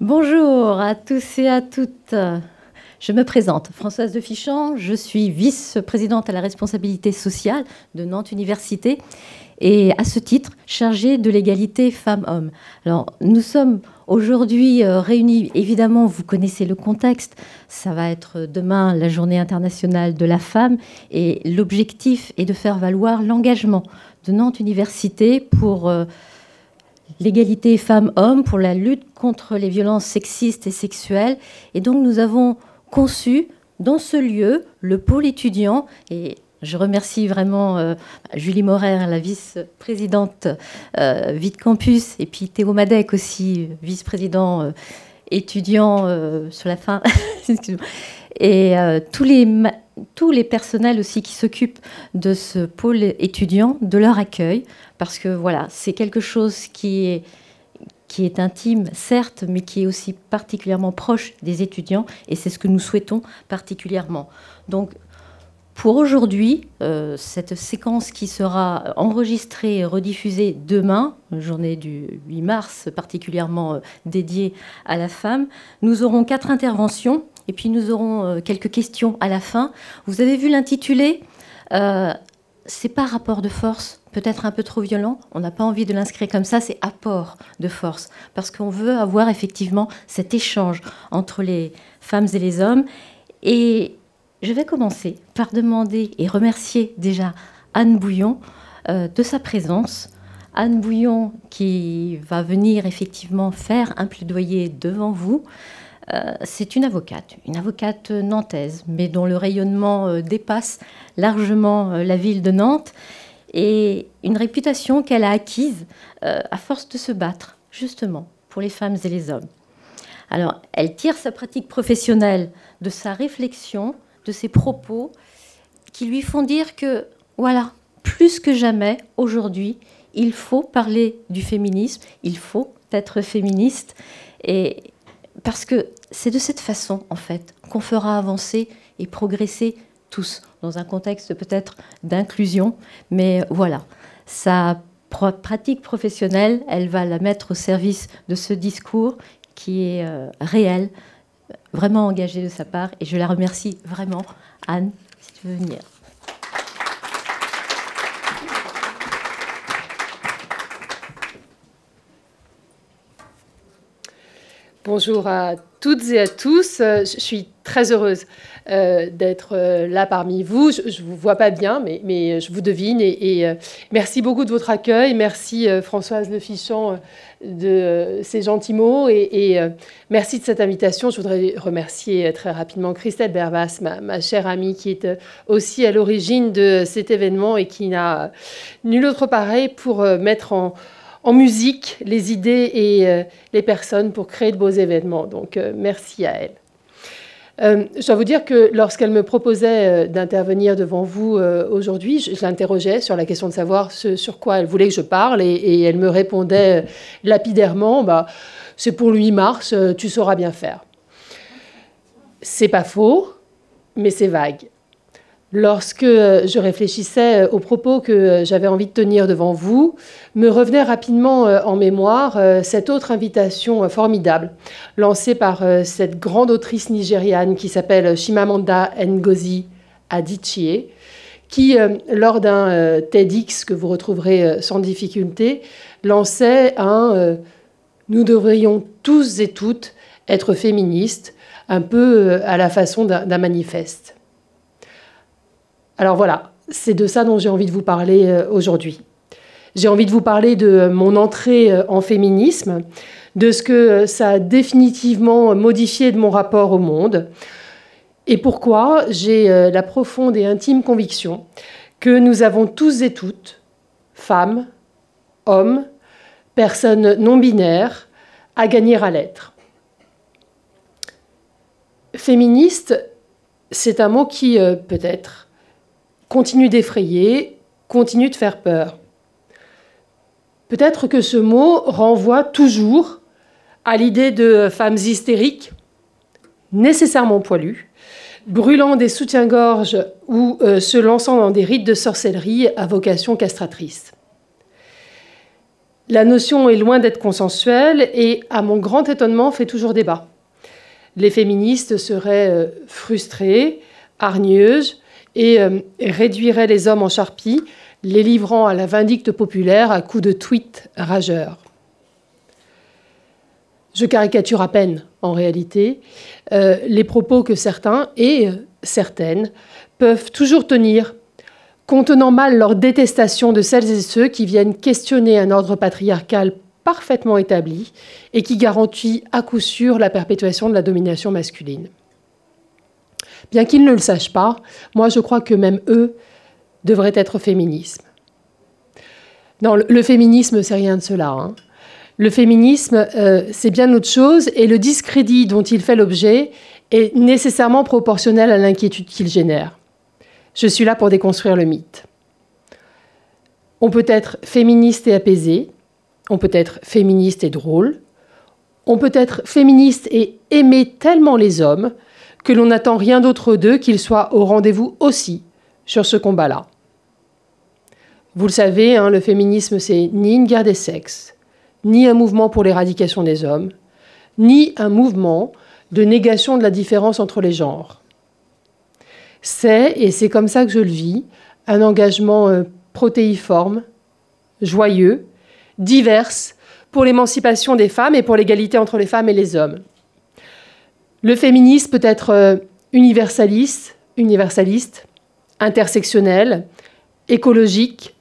Bonjour à tous et à toutes. Je me présente, Françoise de Fichamp, je suis vice-présidente à la responsabilité sociale de Nantes Université et à ce titre chargée de l'égalité femmes-hommes. Alors nous sommes aujourd'hui euh, réunis, évidemment vous connaissez le contexte, ça va être demain la journée internationale de la femme et l'objectif est de faire valoir l'engagement de Nantes Université pour... Euh, l'égalité femmes-hommes, pour la lutte contre les violences sexistes et sexuelles. Et donc nous avons conçu dans ce lieu le pôle étudiant et je remercie vraiment euh, Julie Morer, la vice-présidente euh, Vite Campus, et puis Théo Madec aussi, vice-président euh, étudiant sur la fin. et tous les, tous les personnels aussi qui s'occupent de ce pôle étudiant, de leur accueil, parce que voilà, c'est quelque chose qui est qui est intime, certes, mais qui est aussi particulièrement proche des étudiants, et c'est ce que nous souhaitons particulièrement. Donc, pour aujourd'hui, euh, cette séquence qui sera enregistrée et rediffusée demain, journée du 8 mars particulièrement euh, dédiée à la femme, nous aurons quatre interventions et puis nous aurons euh, quelques questions à la fin. Vous avez vu l'intitulé C'est pas rapport de force, peut-être un peu trop violent. On n'a pas envie de l'inscrire comme ça, c'est apport de force. Parce qu'on veut avoir effectivement cet échange entre les femmes et les hommes. Et je vais commencer par demander et remercier déjà Anne Bouillon euh, de sa présence. Anne Bouillon qui va venir effectivement faire un plaidoyer devant vous. Euh, c'est une avocate, une avocate nantaise, mais dont le rayonnement euh, dépasse largement la ville de Nantes et une réputation qu'elle a acquise euh, à force de se battre, justement, pour les femmes et les hommes. Alors, elle tire sa pratique professionnelle de sa réflexion, de ses propos, qui lui font dire que, voilà, plus que jamais, aujourd'hui, il faut parler du féminisme, il faut être féministe, et parce que c'est de cette façon, en fait, qu'on fera avancer et progresser tous dans un contexte peut-être d'inclusion. Mais voilà, sa pratique professionnelle, elle va la mettre au service de ce discours qui est euh, réel, vraiment engagé de sa part. Et je la remercie vraiment. Anne, si tu veux venir. Bonjour à toutes et à tous. Je suis très heureuse euh, d'être euh, là parmi vous. Je ne vous vois pas bien, mais, je vous devine. Et, euh, merci beaucoup de votre accueil. Merci Françoise Le Fichant de ces gentils mots. Et, merci de cette invitation. Je voudrais remercier très rapidement Christelle Bervas, ma, ma chère amie, qui est aussi à l'origine de cet événement et qui n'a nul autre pareil pour mettre en en musique les idées et les personnes pour créer de beaux événements. Donc merci à elle. Euh, je dois vous dire que lorsqu'elle me proposait euh, d'intervenir devant vous euh, aujourd'hui, je, l'interrogeais sur la question de savoir sur quoi elle voulait que je parle et, elle me répondait lapidairement bah, C'est pour 8 mars, tu sauras bien faire. C'est pas faux, mais c'est vague. Lorsque je réfléchissais aux propos que j'avais envie de tenir devant vous, me revenait rapidement en mémoire cette autre invitation formidable lancée par cette grande autrice nigériane qui s'appelle Shimamanda Ngozi Adichie, qui, lors d'un TEDx que vous retrouverez sans difficulté, lançait un Nous devrions tous et toutes être féministes, un peu à la façon d'un manifeste. Alors voilà, c'est de ça dont j'ai envie de vous parler euh, aujourd'hui. J'ai envie de vous parler de mon entrée euh, en féminisme, de ce que euh, ça a définitivement modifié de mon rapport au monde, et pourquoi j'ai la profonde et intime conviction que nous avons tous et toutes, femmes, hommes, personnes non binaires, à gagner à l'être. Féministe, c'est un mot qui, peut-être, continue d'effrayer, continue de faire peur. Peut-être que ce mot renvoie toujours à l'idée de femmes hystériques, nécessairement poilues, brûlant des soutiens-gorge ou euh, se lançant dans des rites de sorcellerie à vocation castratrice. La notion est loin d'être consensuelle et, à mon grand étonnement, fait toujours débat. Les féministes seraient euh, frustrées, hargneuses et euh, réduiraient les hommes en charpie, les livrant à la vindicte populaire à coups de tweets rageurs. Je caricature à peine, en réalité, euh, les propos que certains et certaines peuvent toujours tenir contenant mal leur détestation de celles et ceux qui viennent questionner un ordre patriarcal parfaitement établi et qui garantit à coup sûr la perpétuation de la domination masculine. Bien qu'ils ne le sachent pas, moi je crois que même eux devraient être féminisme. Non, le, féminisme, c'est rien de cela. Hein. Le féminisme, euh, c'est bien autre chose, et le discrédit dont il fait l'objet est nécessairement proportionnel à l'inquiétude qu'il génère. Je suis là pour déconstruire le mythe. On peut être féministe et apaisé, on peut être féministe et drôle, on peut être féministe et aimer tellement les hommes que l'on n'attend rien d'autre d'eux qu'ils soient au rendez-vous aussi sur ce combat-là. Vous le savez, hein, le féminisme, c'est ni une guerre des sexes, ni un mouvement pour l'éradication des hommes, ni un mouvement de négation de la différence entre les genres. C'est, et c'est comme ça que je le vis, un engagement euh, protéiforme, joyeux, divers, pour l'émancipation des femmes et pour l'égalité entre les femmes et les hommes. Le féminisme peut être euh, universaliste, intersectionnel, écologique,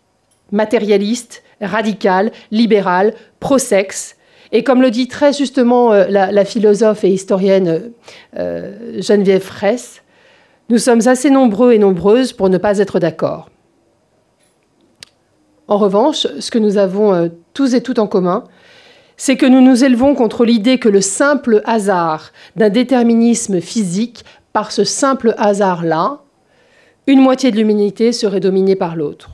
matérialiste, radical, libéral, pro-sexe. Et comme le dit très justement euh, la, philosophe et historienne Geneviève Fraisse, nous sommes assez nombreux et nombreuses pour ne pas être d'accord. En revanche, ce que nous avons euh, tous et toutes en commun, c'est que nous nous élevons contre l'idée que le simple hasard d'un déterminisme physique, par ce simple hasard-là, une moitié de l'humanité serait dominée par l'autre.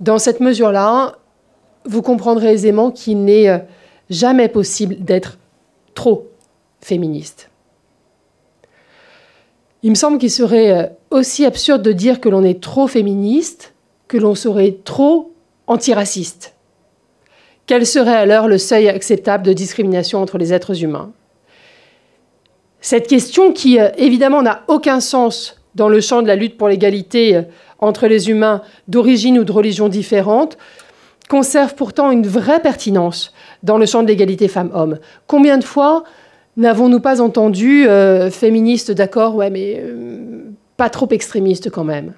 Dans cette mesure-là, vous comprendrez aisément qu'il n'est euh, jamais possible d'être trop féministe. Il me semble qu'il serait euh, aussi absurde de dire que l'on est trop féministe que l'on serait trop antiraciste. Quel serait alors le seuil acceptable de discrimination entre les êtres humains? Cette question, qui euh, évidemment n'a aucun sens dans le champ de la lutte pour l'égalité euh, entre les humains d'origine ou de religion différente, conserve pourtant une vraie pertinence dans le champ de l'égalité femmes-hommes. Combien de fois N'avons-nous pas entendu euh, féministes d'accord, ouais, mais pas trop extrémistes quand même?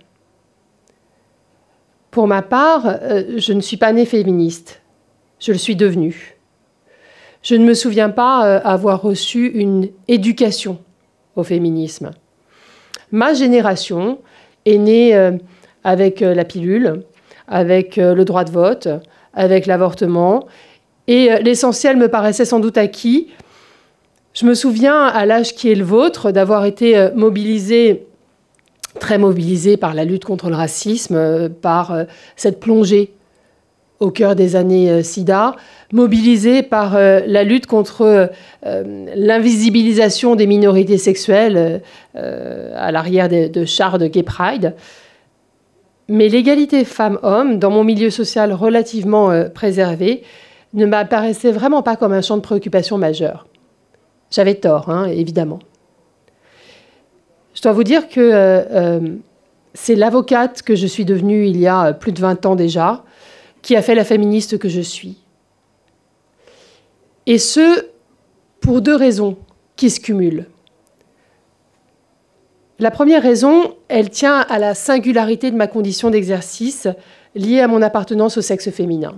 Pour ma part, je ne suis pas née féministe. Je le suis devenue. Je ne me souviens pas avoir reçu une éducation au féminisme. Ma génération est née avec la pilule, avec le droit de vote, avec l'avortement, et l'essentiel me paraissait sans doute acquis je me souviens, à l'âge qui est le vôtre, d'avoir été euh, mobilisée, très mobilisée par la lutte contre le racisme, euh, par euh, cette plongée au cœur des années SIDA, mobilisée par la lutte contre l'invisibilisation des minorités sexuelles à l'arrière de, chars de Gay Pride. Mais l'égalité femmes-hommes, dans mon milieu social relativement préservé, ne m'apparaissait vraiment pas comme un champ de préoccupation majeur. J'avais tort, hein, évidemment. Je dois vous dire que euh, euh, c'est l'avocate que je suis devenue il y a plus de 20 ans déjà qui a fait la féministe que je suis. Et ce, pour deux raisons qui se cumulent. La première raison, elle tient à la singularité de ma condition d'exercice liée à mon appartenance au sexe féminin.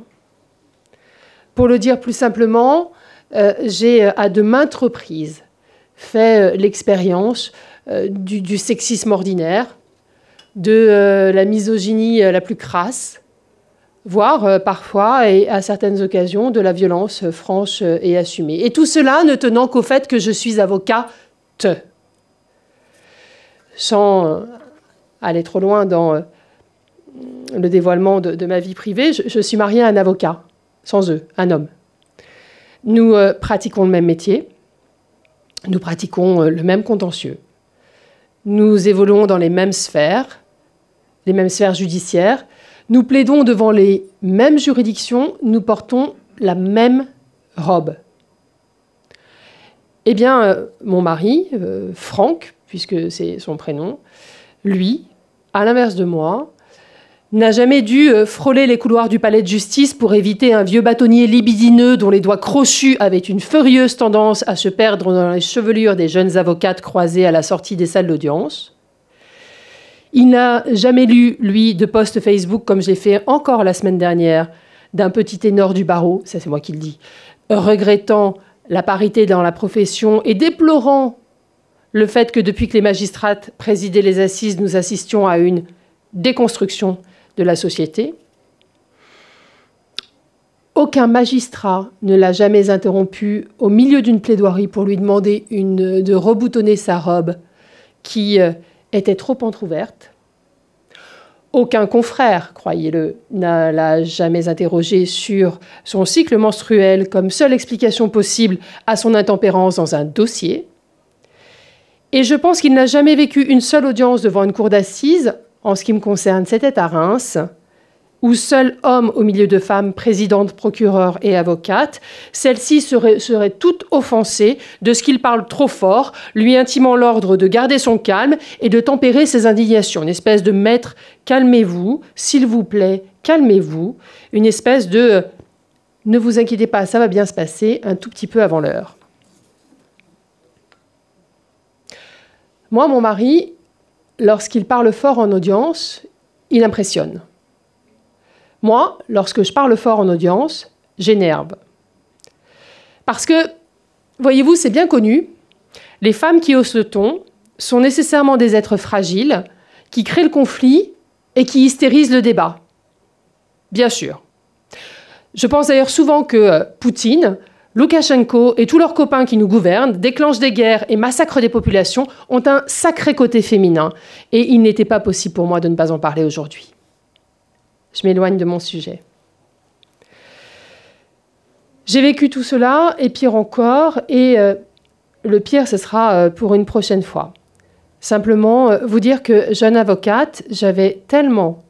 Pour le dire plus simplement, euh, j'ai euh, à de maintes reprises fait euh, l'expérience du, sexisme ordinaire, de la misogynie la plus crasse, voire parfois et à certaines occasions de la violence franche et assumée. Et tout cela ne tenant qu'au fait que je suis avocate. Sans aller trop loin dans le dévoilement de, ma vie privée, je, suis mariée à un avocat, sans eux, un homme. Nous euh, pratiquons le même métier, nous pratiquons euh, le même contentieux, nous évoluons dans les mêmes sphères, les mêmes sphères judiciaires, Nous plaidons devant les mêmes juridictions, nous portons la même robe. Eh bien, euh, mon mari, euh, Franck, puisque c'est son prénom, lui, à l'inverse de moi, n'a jamais dû euh, frôler les couloirs du palais de justice pour éviter un vieux bâtonnier libidineux dont les doigts crochus avaient une furieuse tendance à se perdre dans les chevelures des jeunes avocates croisées à la sortie des salles d'audience. Il n'a jamais lu, lui, de post Facebook comme je l'ai fait encore la semaine dernière, d'un petit ténor du barreau, ça c'est moi qui le dis, regrettant la parité dans la profession et déplorant le fait que depuis que les magistrates présidaient les assises, nous assistions à une déconstruction de la société. Aucun magistrat ne l'a jamais interrompu au milieu d'une plaidoirie pour lui demander de reboutonner sa robe qui euh, était trop entr'ouverte. Aucun confrère, croyez-le, ne l'a jamais interrogé sur son cycle menstruel comme seule explication possible à son intempérance dans un dossier. Et je pense qu'il n'a jamais vécu une seule audience devant une cour d'assises en ce qui me concerne, c'était à Reims, où seul homme au milieu de femmes, présidente, procureure et avocate, celle-ci serait, serait toute offensée de ce qu'il parle trop fort, lui intimant l'ordre de garder son calme et de tempérer ses indignations. Une espèce de maître, calmez-vous, s'il vous plaît, calmez-vous. Une espèce de ne vous inquiétez pas, ça va bien se passer, un tout petit peu avant l'heure. Moi, mon mari, lorsqu'il parle fort en audience, il impressionne. Moi, lorsque je parle fort en audience, j'énerve. Parce que, voyez-vous, c'est bien connu, les femmes qui haussent le ton sont nécessairement des êtres fragiles, qui créent le conflit et qui hystérisent le débat. Bien sûr. Je pense d'ailleurs souvent que euh, Poutine Loukachenko et tous leurs copains qui nous gouvernent déclenchent des guerres et massacrent des populations ont un sacré côté féminin. Et il n'était pas possible pour moi de ne pas en parler aujourd'hui. Je m'éloigne de mon sujet. J'ai vécu tout cela, et pire encore, et euh, le pire, ce sera euh, pour une prochaine fois. Simplement, euh, vous dire que, jeune avocate, j'avais tellement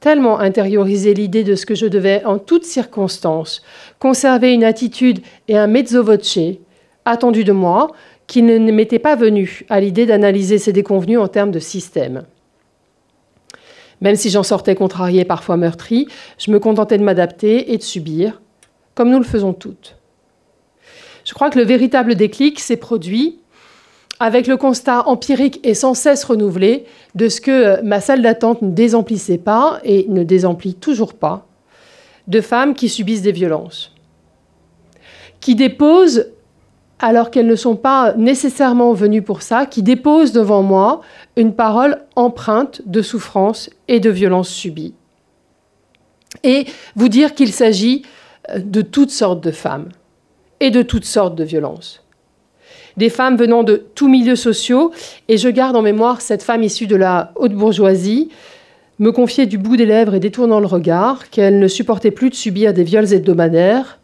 tellement intériorisé l'idée de ce que je devais, en toutes circonstances, conserver une attitude et un mezzo voce attendu de moi, qu'il ne m'était pas venu à l'idée d'analyser ces déconvenus en termes de système. Même si j'en sortais contrariée, parfois meurtrie, je me contentais de m'adapter et de subir, comme nous le faisons toutes. Je crois que le véritable déclic s'est produit avec le constat empirique et sans cesse renouvelé de ce que euh, ma salle d'attente ne désemplissait pas et ne désemplit toujours pas de femmes qui subissent des violences, qui déposent, alors qu'elles ne sont pas nécessairement venues pour ça, qui déposent devant moi une parole empreinte de souffrance et de violence subies. Et vous dire qu'il s'agit euh, de toutes sortes de femmes et de toutes sortes de violences des femmes venant de tous milieux sociaux. Et je garde en mémoire cette femme issue de la haute bourgeoisie me confier du bout des lèvres et détournant le regard qu'elle ne supportait plus de subir des viols hebdomadaires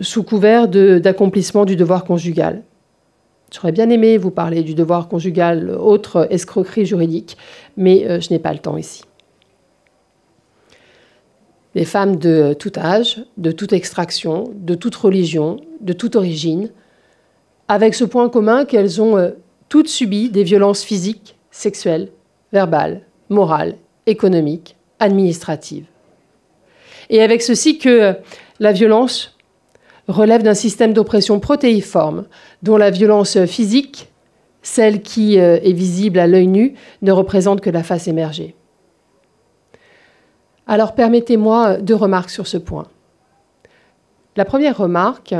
sous couvert d'accomplissement du devoir conjugal. J'aurais bien aimé vous parler du devoir conjugal, autre escroquerie juridique, mais euh, je n'ai pas le temps ici. Les femmes de tout âge, de toute extraction, de toute religion, de toute origine, avec ce point commun qu'elles ont euh, toutes subi des violences physiques, sexuelles, verbales, morales, économiques, administratives. Et avec ceci que euh, la violence relève d'un système d'oppression protéiforme, dont la violence physique, celle qui euh, est visible à l'œil nu, ne représente que la face émergée. Alors permettez-moi deux remarques sur ce point. La première remarque,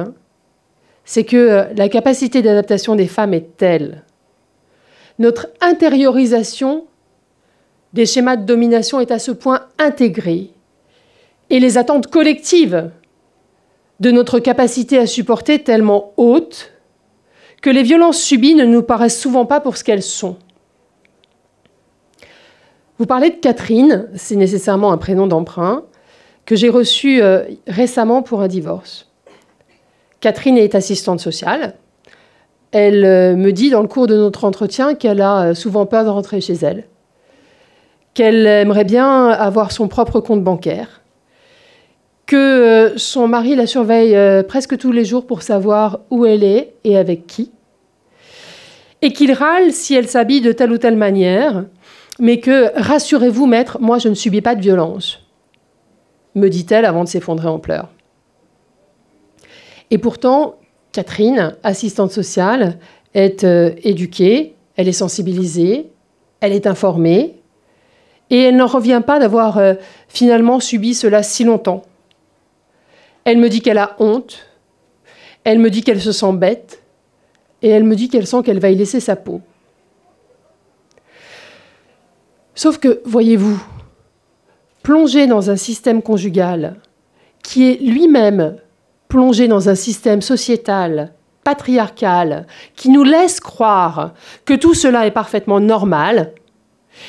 c'est que euh, la capacité d'adaptation des femmes est telle. Notre intériorisation des schémas de domination est à ce point intégrée et les attentes collectives de notre capacité à supporter tellement hautes que les violences subies ne nous paraissent souvent pas pour ce qu'elles sont. Vous parlez de Catherine, c'est nécessairement un prénom d'emprunt, que j'ai reçu euh, récemment pour un divorce. Catherine est assistante sociale. Elle euh, me dit dans le cours de notre entretien qu'elle a euh, souvent peur de rentrer chez elle, qu'elle aimerait bien avoir son propre compte bancaire, que euh, son mari la surveille euh, presque tous les jours pour savoir où elle est et avec qui, et qu'il râle si elle s'habille de telle ou telle manière, mais que, rassurez-vous, maître, moi je ne subis pas de violence, me dit-elle avant de s'effondrer en pleurs. Et pourtant, Catherine, assistante sociale, est euh, éduquée, elle est sensibilisée, elle est informée, et elle n'en revient pas d'avoir finalement subi cela si longtemps. Elle me dit qu'elle a honte. Elle me dit qu'elle se sent bête. Et elle me dit qu'elle sent qu'elle va y laisser sa peau. Sauf que, voyez-vous, plonger dans un système conjugal qui est lui-même plongé dans un système sociétal, patriarcal, qui nous laisse croire que tout cela est parfaitement normal,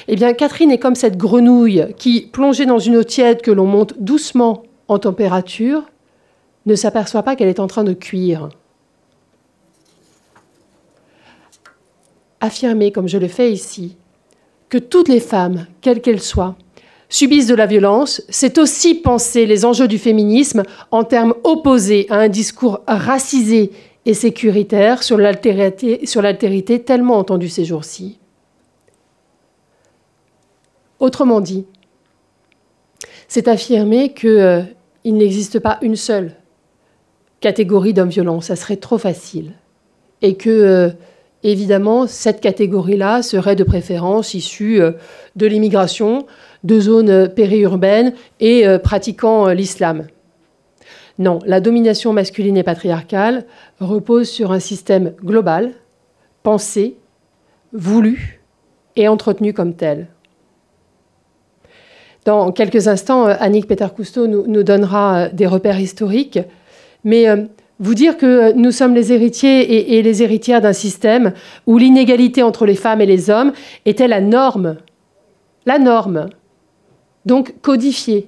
eh bien, Catherine est comme cette grenouille qui, plongée dans une eau tiède que l'on monte doucement en température, ne s'aperçoit pas qu'elle est en train de cuire. Affirmer, comme je le fais ici, que toutes les femmes, quelles qu'elles soient, subissent de la violence, c'est aussi penser les enjeux du féminisme en termes opposés à un discours racisé et sécuritaire sur l'altérité tellement entendu ces jours-ci. Autrement dit, c'est affirmer qu'il euh, n'existe pas une seule catégorie d'hommes violents. Ça serait trop facile. Et que, euh, évidemment, cette catégorie-là serait de préférence issue euh, de l'immigration, de zones périurbaines et euh, pratiquant l'islam. Non, la domination masculine et patriarcale repose sur un système global, pensé, voulu et entretenu comme tel. Dans quelques instants, Annick Peter-Cousteau nous, donnera des repères historiques mais euh, vous dire que nous sommes les héritiers et, les héritières d'un système où l'inégalité entre les femmes et les hommes était la norme. La norme. Donc codifiée.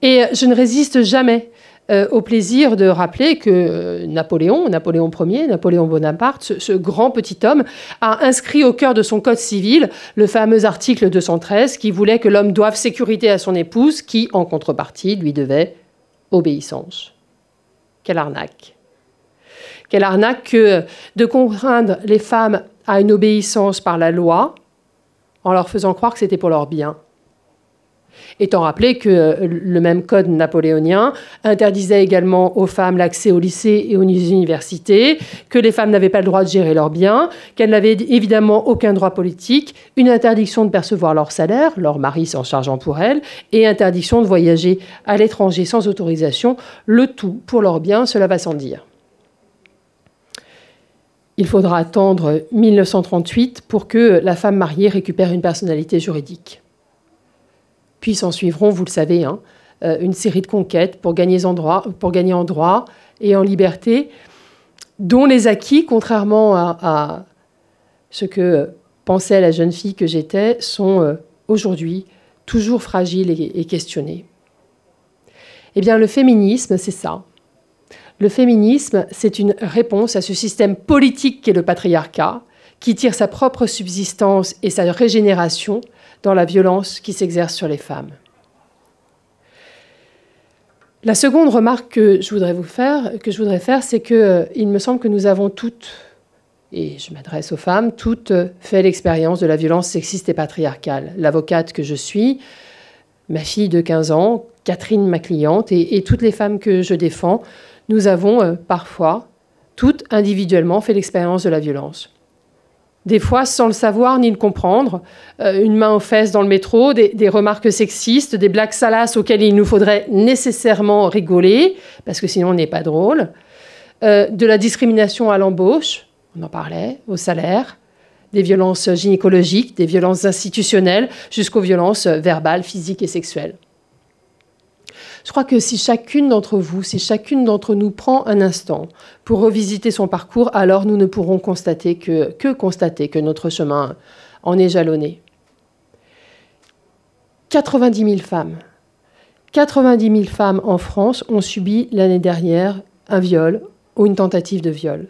Et je ne résiste jamais euh, au plaisir de rappeler que euh, Napoléon, Napoléon Ier, Napoléon Bonaparte, ce, ce, grand petit homme, a inscrit au cœur de son code civil le fameux article 213 qui voulait que l'homme doive sécurité à son épouse qui, en contrepartie, lui devait obéissance. Quelle arnaque. Quelle arnaque que de contraindre les femmes à une obéissance par la loi en leur faisant croire que c'était pour leur bien. Étant rappelé que le même code napoléonien interdisait également aux femmes l'accès au lycée et aux universités, que les femmes n'avaient pas le droit de gérer leurs biens, qu'elles n'avaient évidemment aucun droit politique, une interdiction de percevoir leur salaire, leur mari s'en chargeant pour elles, et interdiction de voyager à l'étranger sans autorisation, le tout pour leurs biens, cela va sans dire. Il faudra attendre 1938 pour que la femme mariée récupère une personnalité juridique. Puis s'en suivront, vous le savez, hein, euh, une série de conquêtes pour gagner, en droit, pour gagner en et en liberté, dont les acquis, contrairement à, ce que pensait la jeune fille que j'étais, sont euh, aujourd'hui toujours fragiles et questionnés. Eh bien, le féminisme, c'est ça. Le féminisme, c'est une réponse à ce système politique qu'est le patriarcat, qui tire sa propre subsistance et sa régénération dans la violence qui s'exerce sur les femmes. La seconde remarque que je voudrais vous faire, que je voudrais faire, c'est que euh, il me semble que nous avons toutes, et je m'adresse aux femmes, toutes fait l'expérience de la violence sexiste et patriarcale. L'avocate que je suis, ma fille de 15 ans, Catherine, ma cliente, et, toutes les femmes que je défends, nous avons euh, parfois, toutes individuellement, fait l'expérience de la violence des fois sans le savoir ni le comprendre, euh, une main aux fesses dans le métro, des, remarques sexistes, des blagues salaces auxquelles il nous faudrait nécessairement rigoler, parce que sinon on n'est pas drôle, euh, de la discrimination à l'embauche, on en parlait, au salaire, des violences gynécologiques, des violences institutionnelles, jusqu'aux violences verbales, physiques et sexuelles. Je crois que si chacune d'entre vous, si chacune d'entre nous prend un instant pour revisiter son parcours, alors nous ne pourrons constater que, constater que notre chemin en est jalonné. 90 000 femmes. 90 000 femmes en France ont subi l'année dernière un viol ou une tentative de viol.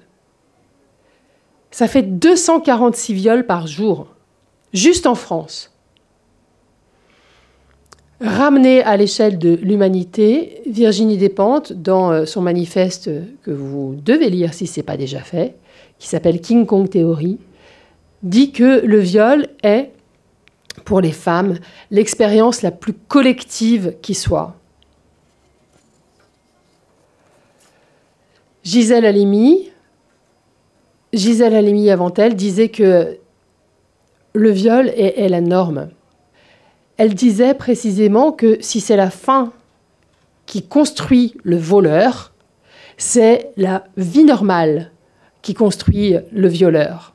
Ça fait 246 viols par jour, juste en France. Ramener à l'échelle de l'humanité, Virginie Despentes, dans euh, son manifeste que vous devez lire si ce n'est pas déjà fait, qui s'appelle King Kong Theory, dit que le viol est, pour les femmes, l'expérience la plus collective qui soit. Gisèle Halimi, Gisèle Halimi avant elle, disait que le viol est la norme elle disait précisément que si c'est la fin qui construit le voleur, c'est la vie normale qui construit le violeur.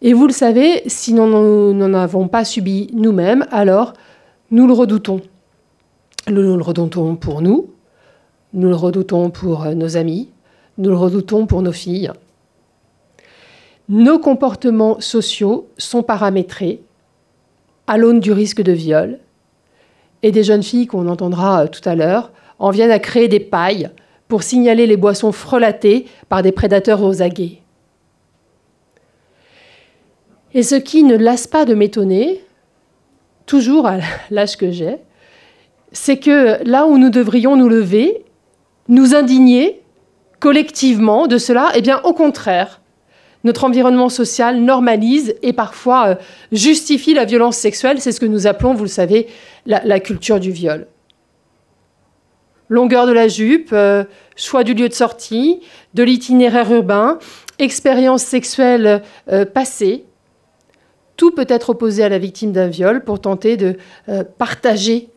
Et vous le savez, si nous n'en avons pas subi nous-mêmes, alors nous le redoutons. Nous le redoutons pour nous, nous le redoutons pour nos amis, nous le redoutons pour nos filles. Nos comportements sociaux sont paramétrés à l'aune du risque de viol. Et des jeunes filles qu'on entendra euh, tout à l'heure en viennent à créer des pailles pour signaler les boissons frelatées par des prédateurs aux aguets. Et ce qui ne lasse pas de m'étonner, toujours à l'âge que j'ai, c'est que là où nous devrions nous lever, nous indigner collectivement de cela, eh bien au contraire, notre environnement social normalise et parfois euh, justifie la violence sexuelle. C'est ce que nous appelons, vous le savez, la, culture du viol. Longueur de la jupe, euh, choix du lieu de sortie, de l'itinéraire urbain, expérience sexuelle euh, passée. Tout peut être opposé à la victime d'un viol pour tenter de partager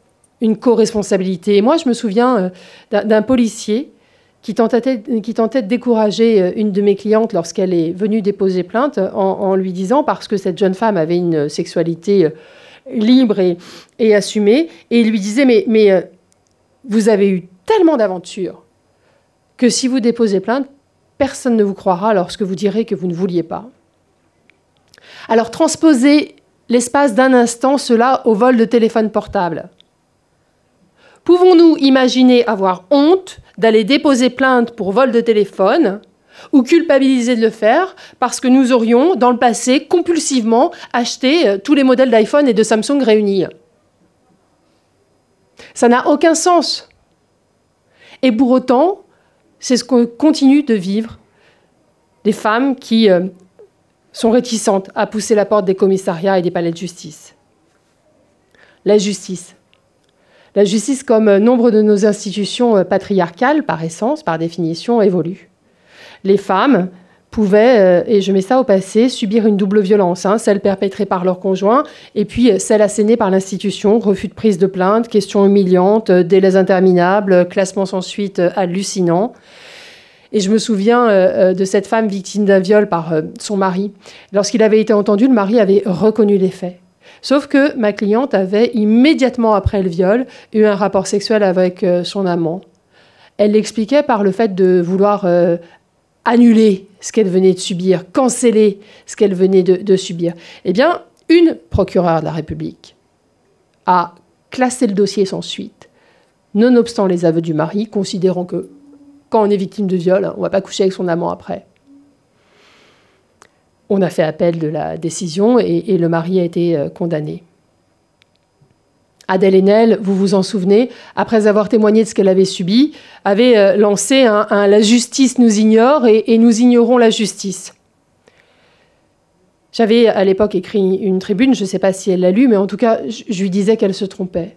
une co-responsabilité. Et moi, je me souviens d'un policier qui tentait, de décourager euh, une de mes clientes lorsqu'elle est venue déposer plainte en, lui disant, parce que cette jeune femme avait une sexualité euh, libre et, assumée, et il lui disait, mais, mais euh, vous avez eu tellement d'aventures que si vous déposez plainte, personne ne vous croira lorsque vous direz que vous ne vouliez pas. Alors transposez l'espace d'un instant cela au vol de téléphone portable. Pouvons-nous imaginer avoir honte d'aller déposer plainte pour vol de téléphone ou culpabiliser de le faire parce que nous aurions, dans le passé, compulsivement acheté euh, tous les modèles d'iPhone et de Samsung réunis Ça n'a aucun sens. Et pour autant, c'est ce qu'on continue de vivre des femmes qui euh, sont réticentes à pousser la porte des commissariats et des palais de justice. La justice. La justice, comme nombre de nos institutions euh, patriarcales, par essence, par définition, évolue. Les femmes pouvaient, euh, et je mets ça au passé, subir une double violence, hein, celle perpétrée par leur conjoint et puis euh, celle assénée par l'institution, refus de prise de plainte, questions humiliantes, délais interminables, classements sans suite hallucinants. Et je me souviens de cette femme victime d'un viol par son mari. Lorsqu'il avait été entendu, le mari avait reconnu les faits. Sauf que ma cliente avait immédiatement après le viol eu un rapport sexuel avec euh, son amant. Elle l'expliquait par le fait de vouloir euh, annuler ce qu'elle venait de subir, canceller ce qu'elle venait de, subir. Eh bien, une procureure de la République a classé le dossier sans suite, nonobstant les aveux du mari, considérant que quand on est victime de viol, on ne va pas coucher avec son amant après. On a fait appel de la décision et, le mari a été euh, condamné. Adèle Haenel, vous vous en souvenez, après avoir témoigné de ce qu'elle avait subi, avait euh, lancé un, La justice nous ignore et, nous ignorons la justice. J'avais à l'époque écrit une tribune, je ne sais pas si elle l'a lu, mais en tout cas, je lui disais qu'elle se trompait.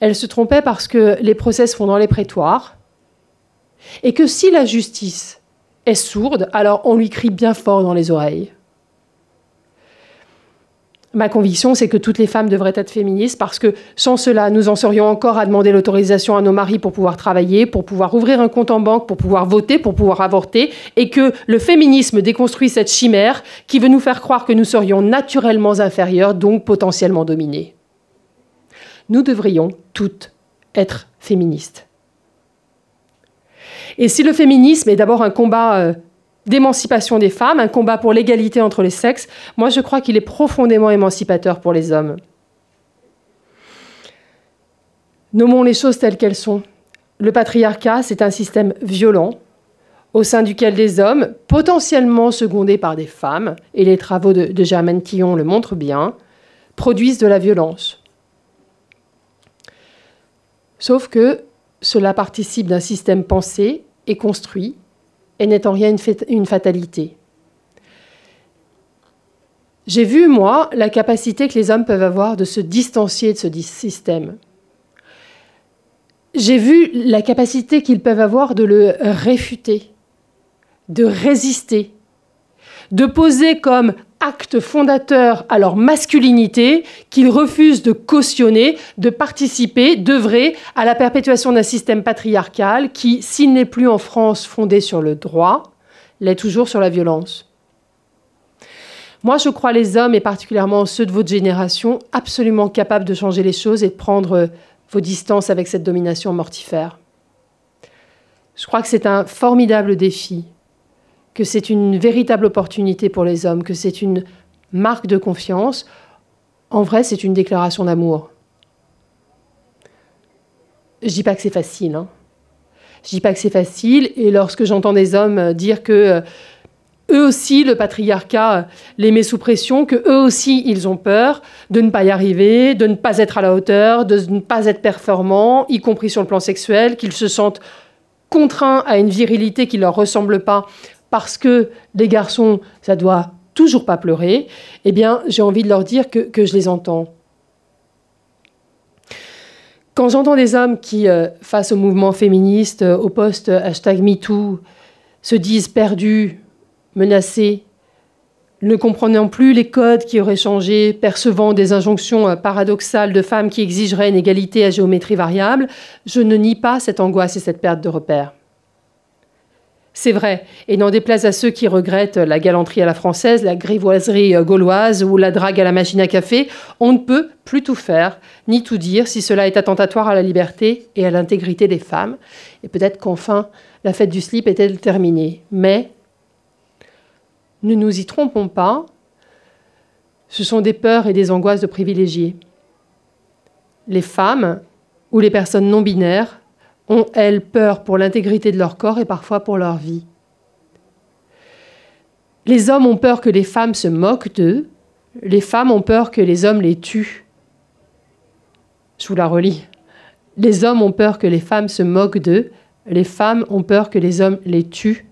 Elle se trompait parce que les procès se font dans les prétoires et que si la justice est sourde, alors on lui crie bien fort dans les oreilles. Ma conviction, c'est que toutes les femmes devraient être féministes parce que sans cela, nous en serions encore à demander l'autorisation à nos maris pour pouvoir travailler, pour pouvoir ouvrir un compte en banque, pour pouvoir voter, pour pouvoir avorter, et que le féminisme déconstruit cette chimère qui veut nous faire croire que nous serions naturellement inférieurs, donc potentiellement dominés. Nous devrions toutes être féministes. Et si le féminisme est d'abord un combat euh, d'émancipation des femmes, un combat pour l'égalité entre les sexes, moi je crois qu'il est profondément émancipateur pour les hommes. Nommons les choses telles qu'elles sont. Le patriarcat, c'est un système violent au sein duquel des hommes, potentiellement secondés par des femmes, et les travaux de, Germaine Tillon le montrent bien, produisent de la violence. Sauf que cela participe d'un système pensé et construit et n'est en rien une fatalité. J'ai vu, moi, la capacité que les hommes peuvent avoir de se distancier de ce système. J'ai vu la capacité qu'ils peuvent avoir de le réfuter, de résister, de poser comme acte fondateur à leur masculinité qu'ils refusent de cautionner, de participer, d'œuvrer à la perpétuation d'un système patriarcal qui, s'il n'est plus en France fondé sur le droit, l'est toujours sur la violence. Moi, je crois les hommes, et particulièrement ceux de votre génération, absolument capables de changer les choses et de prendre vos distances avec cette domination mortifère. Je crois que c'est un formidable défi, que c'est une véritable opportunité pour les hommes, que c'est une marque de confiance. En vrai, c'est une déclaration d'amour. Je dis pas que c'est facile. Hein. Je dis pas que c'est facile. Et lorsque j'entends des hommes dire que euh, eux aussi, le patriarcat les met sous pression, que eux aussi, ils ont peur de ne pas y arriver, de ne pas être à la hauteur, de ne pas être performants, y compris sur le plan sexuel, qu'ils se sentent contraints à une virilité qui ne leur ressemble pas parce que les garçons, ça doit toujours pas pleurer, eh bien, j'ai envie de leur dire que, je les entends. Quand j'entends des hommes qui, euh, face au mouvement féministe, euh, au poste hashtag MeToo, se disent perdus, menacés, ne comprenant plus les codes qui auraient changé, percevant des injonctions euh, paradoxales de femmes qui exigeraient une égalité à géométrie variable, je ne nie pas cette angoisse et cette perte de repères. C'est vrai, et n'en déplaise à ceux qui regrettent la galanterie à la française, la grivoiserie euh, gauloise ou la drague à la machine à café, on ne peut plus tout faire, ni tout dire si cela est attentatoire à la liberté et à l'intégrité des femmes. Et peut-être qu'enfin, la fête du slip est-elle terminée. Mais ne nous y trompons pas, ce sont des peurs et des angoisses de privilégiés. Les femmes ou les personnes non binaires ont, elles, peur pour l'intégrité de leur corps et parfois pour leur vie. Les hommes ont peur que les femmes se moquent d'eux, les femmes ont peur que les hommes les tuent. Je vous la relis. Les hommes ont peur que les femmes se moquent d'eux, les femmes ont peur que les hommes les tuent,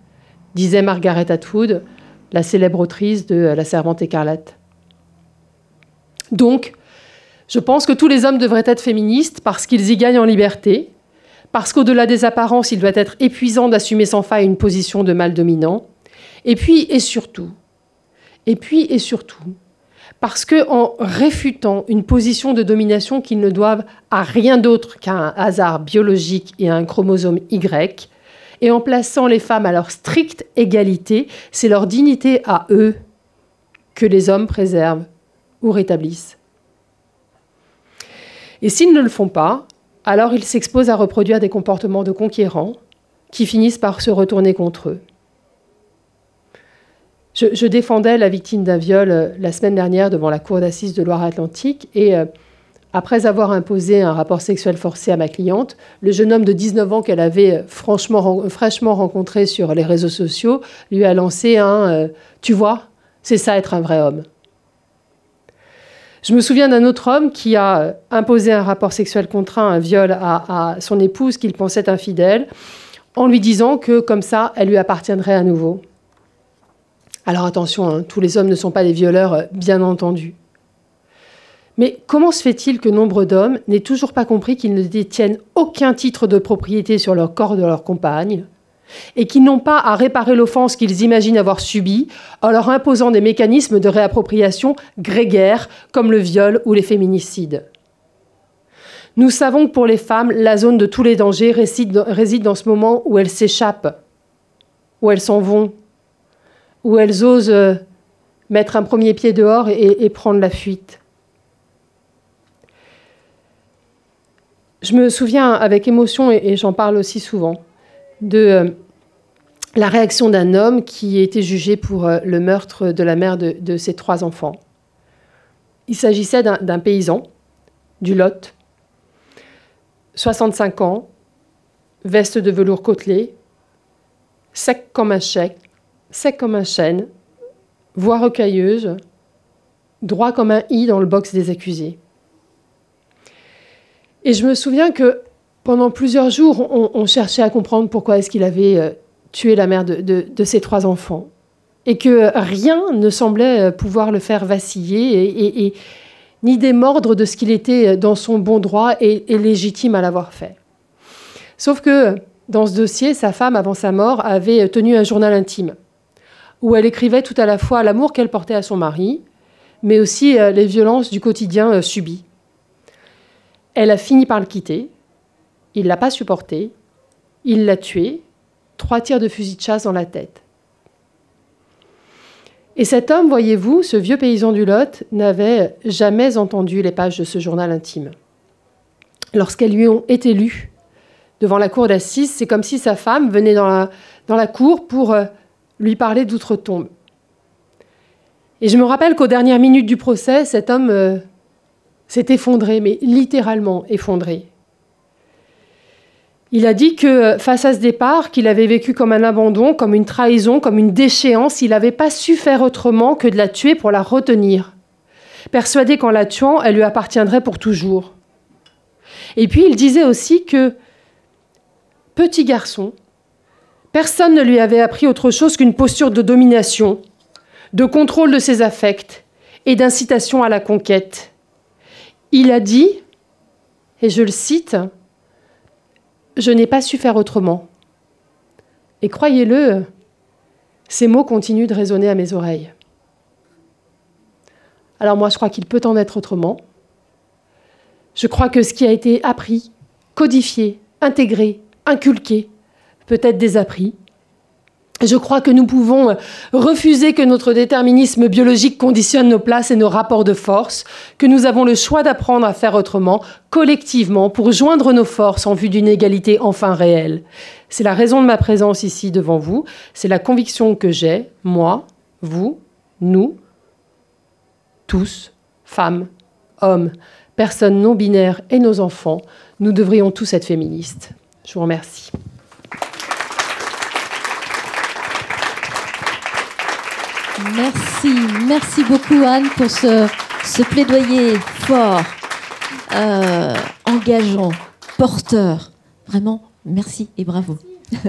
disait Margaret Atwood, la célèbre autrice de La Servante écarlate. Donc, je pense que tous les hommes devraient être féministes parce qu'ils y gagnent en liberté, parce qu'au-delà des apparences, il doit être épuisant d'assumer sans faille une position de mal dominant, et puis et surtout, et puis et surtout, parce que en réfutant une position de domination qu'ils ne doivent à rien d'autre qu'à un hasard biologique et à un chromosome Y, et en plaçant les femmes à leur stricte égalité, c'est leur dignité à eux que les hommes préservent ou rétablissent. Et s'ils ne le font pas, alors ils s'exposent à reproduire des comportements de conquérants qui finissent par se retourner contre eux. Je, défendais la victime d'un viol euh, la semaine dernière devant la cour d'assises de Loire-Atlantique et euh, après avoir imposé un rapport sexuel forcé à ma cliente, le jeune homme de 19 ans qu'elle avait franchement, fraîchement rencontré sur les réseaux sociaux lui a lancé un euh, Tu vois, c'est ça être un vrai homme. Je me souviens d'un autre homme qui a imposé un rapport sexuel contraint, un viol à, son épouse qu'il pensait infidèle, en lui disant que comme ça, elle lui appartiendrait à nouveau. Alors attention, hein, tous les hommes ne sont pas des violeurs, bien entendu. Mais comment se fait-il que nombre d'hommes n'aient toujours pas compris qu'ils ne détiennent aucun titre de propriété sur leur corps de leur compagne? Et qu'ils n'ont pas à réparer l'offense qu'ils imaginent avoir subie en leur imposant des mécanismes de réappropriation grégaires comme le viol ou les féminicides Nous savons que pour les femmes, la zone de tous les dangers réside dans ce moment où elles s'échappent, où elles s'en vont, où elles osent euh, mettre un premier pied dehors et prendre la fuite. je me souviens avec émotion, et, j'en parle aussi souvent, de euh, la réaction d'un homme qui été jugé pour euh, le meurtre de la mère de, ses trois enfants. Il s'agissait d'un paysan du Lot, 65 ans, veste de velours côtelé, sec comme un chèque, sec comme un chêne, voix rocailleuse, droit comme un i dans le box des accusés. Et je me souviens que pendant plusieurs jours, on, cherchait à comprendre pourquoi est-ce qu'il avait euh, tué la mère de, ses trois enfants. Et que rien ne semblait euh, pouvoir le faire vaciller et, ni démordre de ce qu'il était dans son bon droit et, légitime à l'avoir fait. Sauf que dans ce dossier, sa femme, avant sa mort, avait tenu un journal intime où elle écrivait tout à la fois l'amour qu'elle portait à son mari, mais aussi euh, les violences du quotidien subies. Elle a fini par le quitter, il l'a pas supporté. Il l'a tué. Trois tirs de fusil de chasse dans la tête. Et cet homme, voyez-vous, ce vieux paysan du Lot, n'avait jamais entendu les pages de ce journal intime. Lorsqu'elles lui ont été lues devant la cour d'assises, c'est comme si sa femme venait dans la, cour pour euh, lui parler d'outre-tombe. Et je me rappelle qu'aux dernières minutes du procès, cet homme euh, s'est effondré, mais littéralement effondré. Il a dit que face à ce départ, qu'il avait vécu comme un abandon, comme une trahison, comme une déchéance, il n'avait pas su faire autrement que de la tuer pour la retenir. Persuadé qu'en la tuant, elle lui appartiendrait pour toujours. Et puis il disait aussi que, petit garçon, personne ne lui avait appris autre chose qu'une posture de domination, de contrôle de ses affects et d'incitation à la conquête. Il a dit, et je le cite, je n'ai pas su faire autrement. Et croyez-le, ces mots continuent de résonner à mes oreilles. Alors moi, je crois qu'il peut en être autrement. Je crois que ce qui a été appris, codifié, intégré, inculqué, peut être désappris, je crois que nous pouvons refuser que notre déterminisme biologique conditionne nos places et nos rapports de force, que nous avons le choix d'apprendre à faire autrement, collectivement, pour joindre nos forces en vue d'une égalité enfin réelle. C'est la raison de ma présence ici devant vous, c'est la conviction que j'ai, moi, vous, nous, tous, femmes, hommes, personnes non binaires et nos enfants, nous devrions tous être féministes. Je vous remercie. Merci, merci beaucoup Anne pour ce, plaidoyer fort, euh, engageant, porteur. Vraiment, merci et bravo.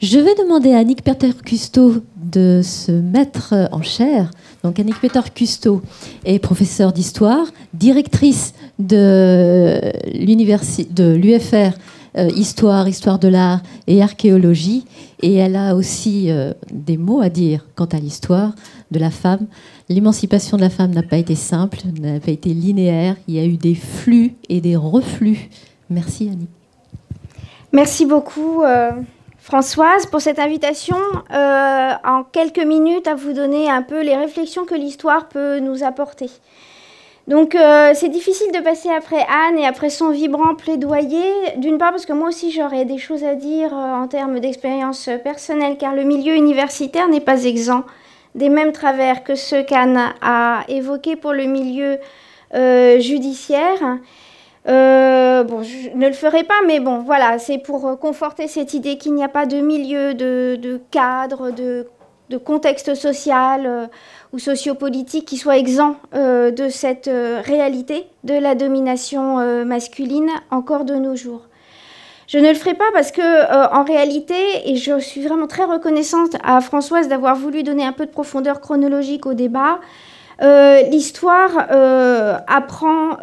Je vais demander à Annick Peter-Custo de se mettre en chair. Donc Annick Peter-Custo est professeure d'histoire, directrice de l'UFR euh, histoire, histoire de l'art et archéologie. Et elle a aussi euh, des mots à dire quant à l'histoire de la femme. L'émancipation de la femme n'a pas été simple, n'a pas été linéaire. Il y a eu des flux et des reflux. Merci Annie. Merci beaucoup. Euh, Françoise, pour cette invitation, en quelques minutes, à vous donner un peu les réflexions que l'histoire peut nous apporter. Donc euh, c'est difficile de passer après Anne et après son vibrant plaidoyer, d'une part parce que moi aussi j'aurais des choses à dire euh, en termes d'expérience personnelle, car le milieu universitaire n'est pas exempt des mêmes travers que ceux qu'Anne a évoqués pour le milieu euh, judiciaire. bon, je ne le ferai pas, mais bon, voilà, c'est pour conforter cette idée qu'il n'y a pas de milieu, de, cadre, de, de contexte social ou sociopolitique qui soit exempt euh, de cette euh, réalité de la domination euh, masculine encore de nos jours. Je ne le ferai pas parce que, en réalité, et je suis vraiment très reconnaissante à Françoise d'avoir voulu donner un peu de profondeur chronologique au débat, l'histoire apprend,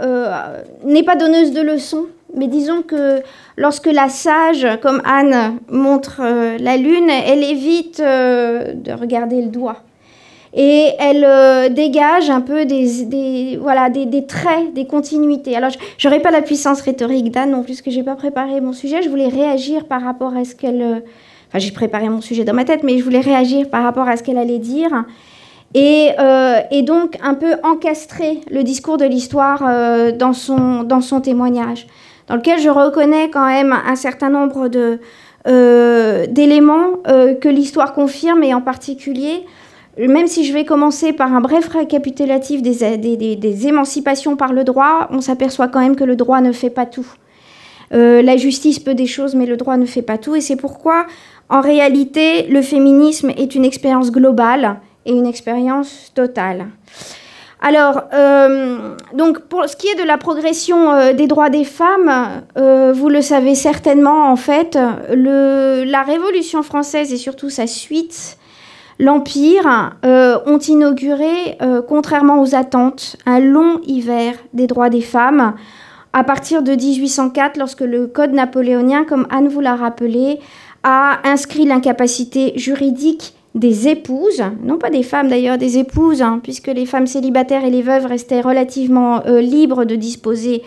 n'est pas donneuse de leçons, mais disons que lorsque la sage, comme Anne, montre la lune, elle évite de regarder le doigt et elle euh, dégage un peu des, voilà, des, traits, des continuités. Alors, je n'aurai pas la puissance rhétorique d'Anne non plus, que je n'ai pas préparé mon sujet. Je voulais réagir par rapport à ce qu'elle... Euh, enfin, j'ai préparé mon sujet dans ma tête, mais je voulais réagir par rapport à ce qu'elle allait dire. Et, euh, et, donc un peu encastrer le discours de l'histoire dans, son, dans son témoignage, dans lequel je reconnais quand même un certain nombre de, d'éléments que l'histoire confirme, et en particulier même si je vais commencer par un bref récapitulatif des, émancipations par le droit, on s'aperçoit quand même que le droit ne fait pas tout. Euh, la justice peut des choses, mais le droit ne fait pas tout. Et c'est pourquoi, en réalité, le féminisme est une expérience globale et une expérience totale. Alors, euh, donc pour ce qui est de la progression euh, des droits des femmes, vous le savez certainement, en fait, la Révolution française et surtout sa suite, l'Empire, ont inauguré, contrairement aux attentes, un long hiver des droits des femmes à partir de 1804, lorsque le Code napoléonien, comme Anne vous l'a rappelé, a inscrit l'incapacité juridique des épouses, non pas des femmes d'ailleurs, des épouses, hein, puisque les femmes célibataires et les veuves restaient relativement euh, libres de disposer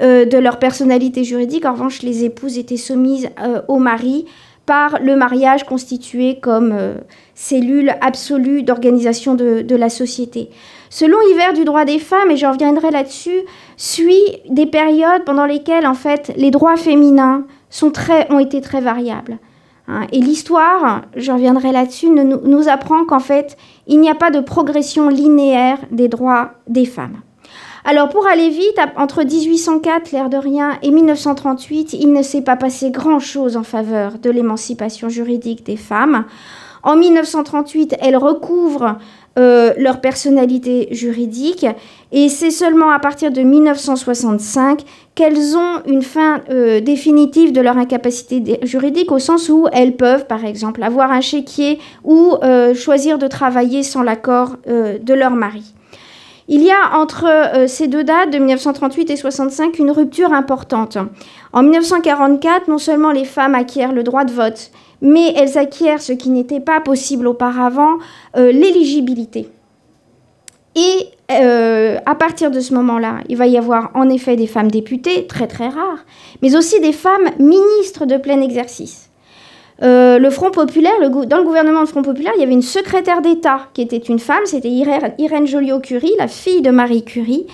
euh, de leur personnalité juridique. En revanche, les épouses étaient soumises euh, au mari par le mariage constitué comme cellule absolue d'organisation de, la société. Ce long hiver du droit des femmes, et je reviendrai là-dessus, suit des périodes pendant lesquelles en fait les droits féminins sont très, ont été très variables. Hein, et l'histoire, je reviendrai là-dessus, nous, apprend qu'en fait, il n'y a pas de progression linéaire des droits des femmes. Alors pour aller vite, entre 1804, l'air de rien, et 1938, il ne s'est pas passé grand-chose en faveur de l'émancipation juridique des femmes. En 1938, elles recouvrent euh, leur personnalité juridique et c'est seulement à partir de 1965 qu'elles ont une fin euh, définitive de leur incapacité juridique au sens où elles peuvent, par exemple, avoir un chéquier ou euh, choisir de travailler sans l'accord de leur mari. Il y a entre ces deux dates, de 1938 et 65, une rupture importante. En 1944, non seulement les femmes acquièrent le droit de vote, mais elles acquièrent ce qui n'était pas possible auparavant, euh, l'éligibilité. Et euh, à partir de ce moment-là, il va y avoir en effet des femmes députées, très très rares, mais aussi des femmes ministres de plein exercice. Euh, le Front populaire, dans le gouvernement du Front populaire, il y avait une secrétaire d'État qui était une femme, c'était Irène Joliot-Curie, la fille de Marie Curie,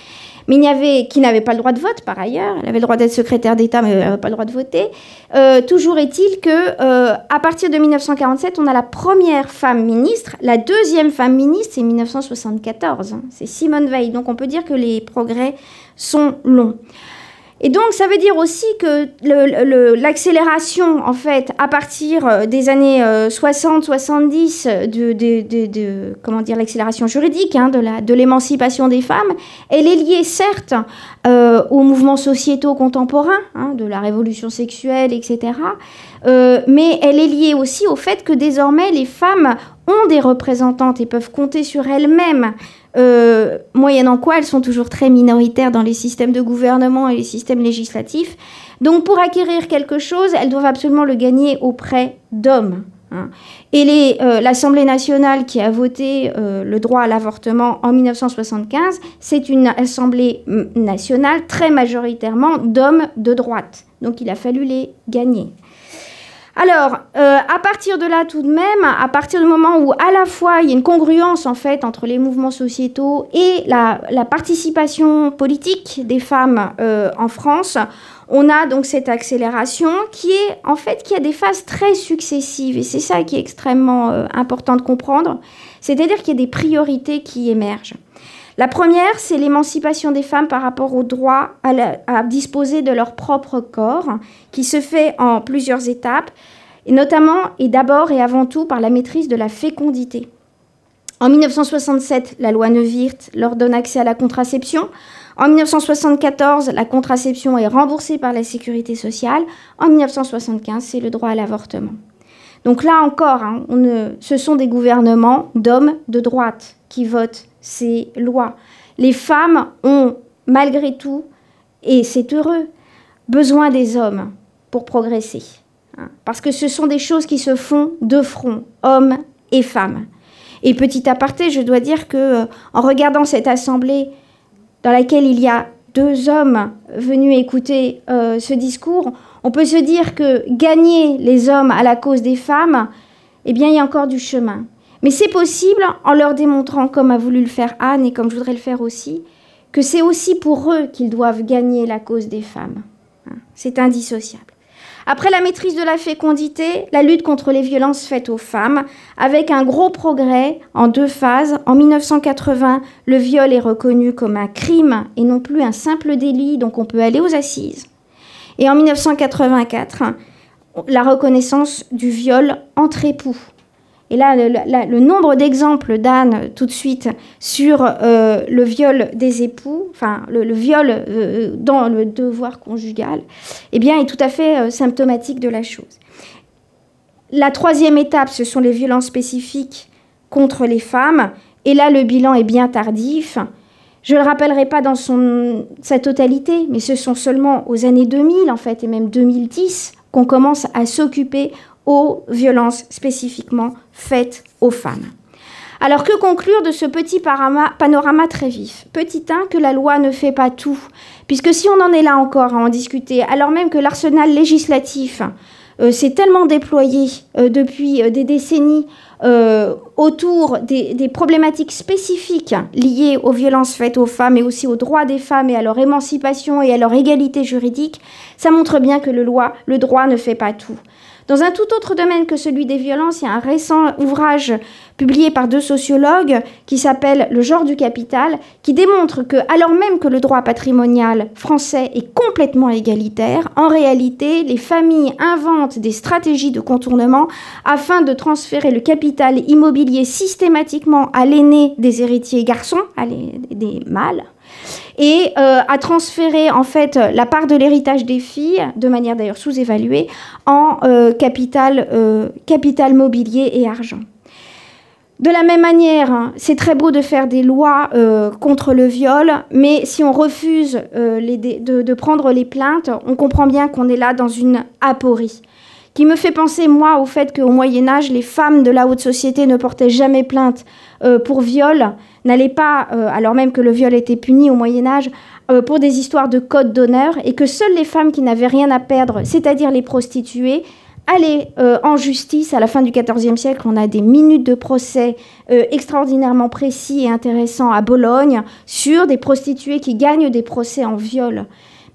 mais il avait, qui n'avait pas le droit de vote par ailleurs. Elle avait le droit d'être secrétaire d'État, mais elle n'avait pas le droit de voter. Euh, toujours est-il que euh, à partir de 1947, on a la première femme ministre. La deuxième femme ministre, c'est 1974. Hein. c'est Simone Veil. Donc on peut dire que les progrès sont longs. Et donc, ça veut dire aussi que l'accélération, en fait, à partir euh, des années 60-70, euh, de, de, comment dire, l'accélération juridique, hein, de l'émancipation des femmes, elle est liée, certes, euh, aux mouvements sociétaux contemporains, hein, de la révolution sexuelle, etc., mais elle est liée aussi au fait que désormais, les femmes ont des représentantes et peuvent compter sur elles-mêmes euh, moyennant quoi elles sont toujours très minoritaires dans les systèmes de gouvernement et les systèmes législatifs. Donc pour acquérir quelque chose, elles doivent absolument le gagner auprès d'hommes. Hein. Et euh, l'Assemblée nationale qui a voté euh, le droit à l'avortement en 1975, c'est une Assemblée nationale très majoritairement d'hommes de droite. Donc il a fallu les gagner. Alors, euh, à partir de là, tout de même, à partir du moment où à la fois il y a une congruence en fait entre les mouvements sociétaux et la, participation politique des femmes euh, en France, on a donc cette accélération qui est en fait qui a des phases très successives et c'est ça qui est extrêmement euh, important de comprendre, c'est-à-dire qu'il y a des priorités qui émergent. La première, c'est l'émancipation des femmes par rapport au droit à, disposer de leur propre corps, qui se fait en plusieurs étapes, notamment et d'abord et avant tout par la maîtrise de la fécondité. En 1967, la loi Neuwirth leur donne accès à la contraception. En 1974, la contraception est remboursée par la sécurité sociale. En 1975, c'est le droit à l'avortement. Donc là encore, hein, ce sont des gouvernements d'hommes de droite qui votent ces lois. Les femmes ont, malgré tout, et c'est heureux, besoin des hommes pour progresser. Hein. parce que ce sont des choses qui se font de front, hommes et femmes. Et petit aparté, je dois dire que euh, en regardant cette assemblée dans laquelle il y a deux hommes venus écouter euh, ce discours, on peut se dire que gagner les hommes à la cause des femmes, eh bien, il y a encore du chemin. Mais c'est possible en leur démontrant, comme a voulu le faire Anne et comme je voudrais le faire aussi, que c'est aussi pour eux qu'ils doivent gagner la cause des femmes. Hein, c'est indissociable. Après la maîtrise de la fécondité, la lutte contre les violences faites aux femmes, avec un gros progrès en deux phases. En 1980, le viol est reconnu comme un crime et non plus un simple délit, donc on peut aller aux assises. Et en 1984, la reconnaissance du viol entre époux et là, le, nombre d'exemples d'Anne, tout de suite, sur euh, le viol des époux, enfin, le, viol euh, dans le devoir conjugal, eh bien, est tout à fait euh, symptomatique de la chose. La troisième étape, ce sont les violences spécifiques contre les femmes. Et là, le bilan est bien tardif. Je ne le rappellerai pas dans sa totalité, mais ce sont seulement aux années 2000, en fait, et même 2010, qu'on commence à s'occuper aux violences spécifiquement faites aux femmes. Alors que conclure de ce petit panorama, très vif? Petit 1, que la loi ne fait pas tout, puisque si on en est là encore à en discuter, alors même que l'arsenal législatif euh, s'est tellement déployé euh, depuis euh, des décennies autour des, des, problématiques spécifiques liées aux violences faites aux femmes et aussi aux droits des femmes et à leur émancipation et à leur égalité juridique, ça montre bien que le, droit ne fait pas tout. Dans un tout autre domaine que celui des violences, il y a un récent ouvrage publié par deux sociologues qui s'appelle Le genre du capital, qui démontre que, alors même que le droit patrimonial français est complètement égalitaire, en réalité, les familles inventent des stratégies de contournement afin de transférer le capital immobilier systématiquement à l'aîné des héritiers garçons, à des mâles, et euh, transférer en fait la part de l'héritage des filles, de manière d'ailleurs sous-évaluée, en euh, capital, euh, capital mobilier et argent. De la même manière, hein, c'est très beau de faire des lois contre le viol, mais si on refuse de, prendre les plaintes, on comprend bien qu'on est là dans une aporie. Qui me fait penser, moi, au fait qu'au Moyen Âge, les femmes de la haute société ne portaient jamais plainte pour viol, n'allait pas, euh, alors même que le viol était puni au Moyen Âge, euh, pour des histoires de code d'honneur, et que seules les femmes qui n'avaient rien à perdre, c'est-à-dire les prostituées, allaient euh, en justice à la fin du XIVe siècle. On a des minutes de procès extraordinairement précis et intéressants à Bologne sur des prostituées qui gagnent des procès en viol.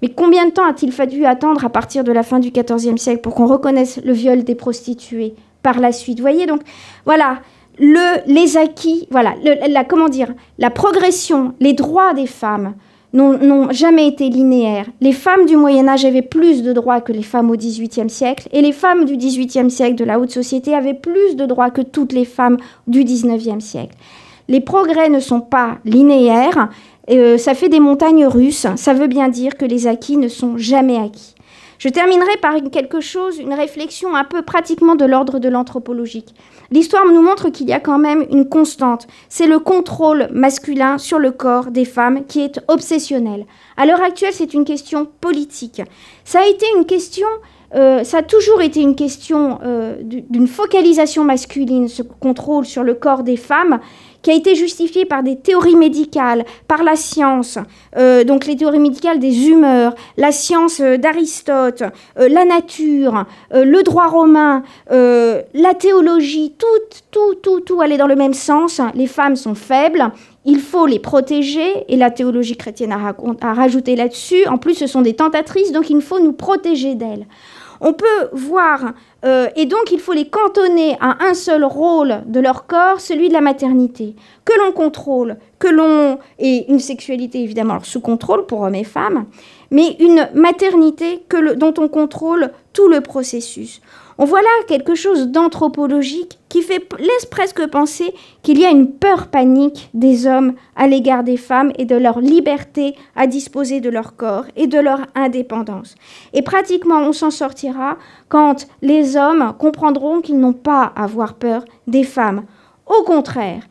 Mais combien de temps a-t-il fallu attendre à partir de la fin du XIVe siècle pour qu'on reconnaisse le viol des prostituées par la suite? Vous voyez, donc voilà, le, les acquis, voilà, la, comment dire, la progression, les droits des femmes n'ont jamais été linéaires. Les femmes du Moyen Âge avaient plus de droits que les femmes au XVIIIe siècle, et les femmes du XVIIIe siècle de la haute société avaient plus de droits que toutes les femmes du XIXe siècle. Les progrès ne sont pas linéaires, euh, ça fait des montagnes russes, ça veut bien dire que les acquis ne sont jamais acquis. Je terminerai par quelque chose, une réflexion un peu pratiquement de l'ordre de l'anthropologique. L'histoire nous montre qu'il y a quand même une constante, c'est le contrôle masculin sur le corps des femmes qui est obsessionnel. À l'heure actuelle, c'est une question politique. Ça a été une question euh, ça a toujours été une question euh, d'une focalisation masculine, ce contrôle sur le corps des femmes, qui a été justifié par des théories médicales, par la science, euh, donc les théories médicales des humeurs, la science euh, d'Aristote, euh, la nature, le droit romain, la théologie, tout, tout, tout, tout allait dans le même sens. Les femmes sont faibles, il faut les protéger, et la théologie chrétienne a rajouté là-dessus, en plus ce sont des tentatrices, donc il faut nous protéger d'elles. On peut voir euh, et donc, il faut les cantonner à un seul rôle de leur corps, celui de la maternité, que l'on contrôle, que l'on et une sexualité évidemment sous contrôle pour hommes et femmes, mais une maternité dont on contrôle tout le processus. On voit là quelque chose d'anthropologique qui laisse presque penser qu'il y a une peur panique des hommes à l'égard des femmes et de leur liberté à disposer de leur corps et de leur indépendance. Et pratiquement, on s'en sortira quand les hommes comprendront qu'ils n'ont pas à avoir peur des femmes. Au contraire,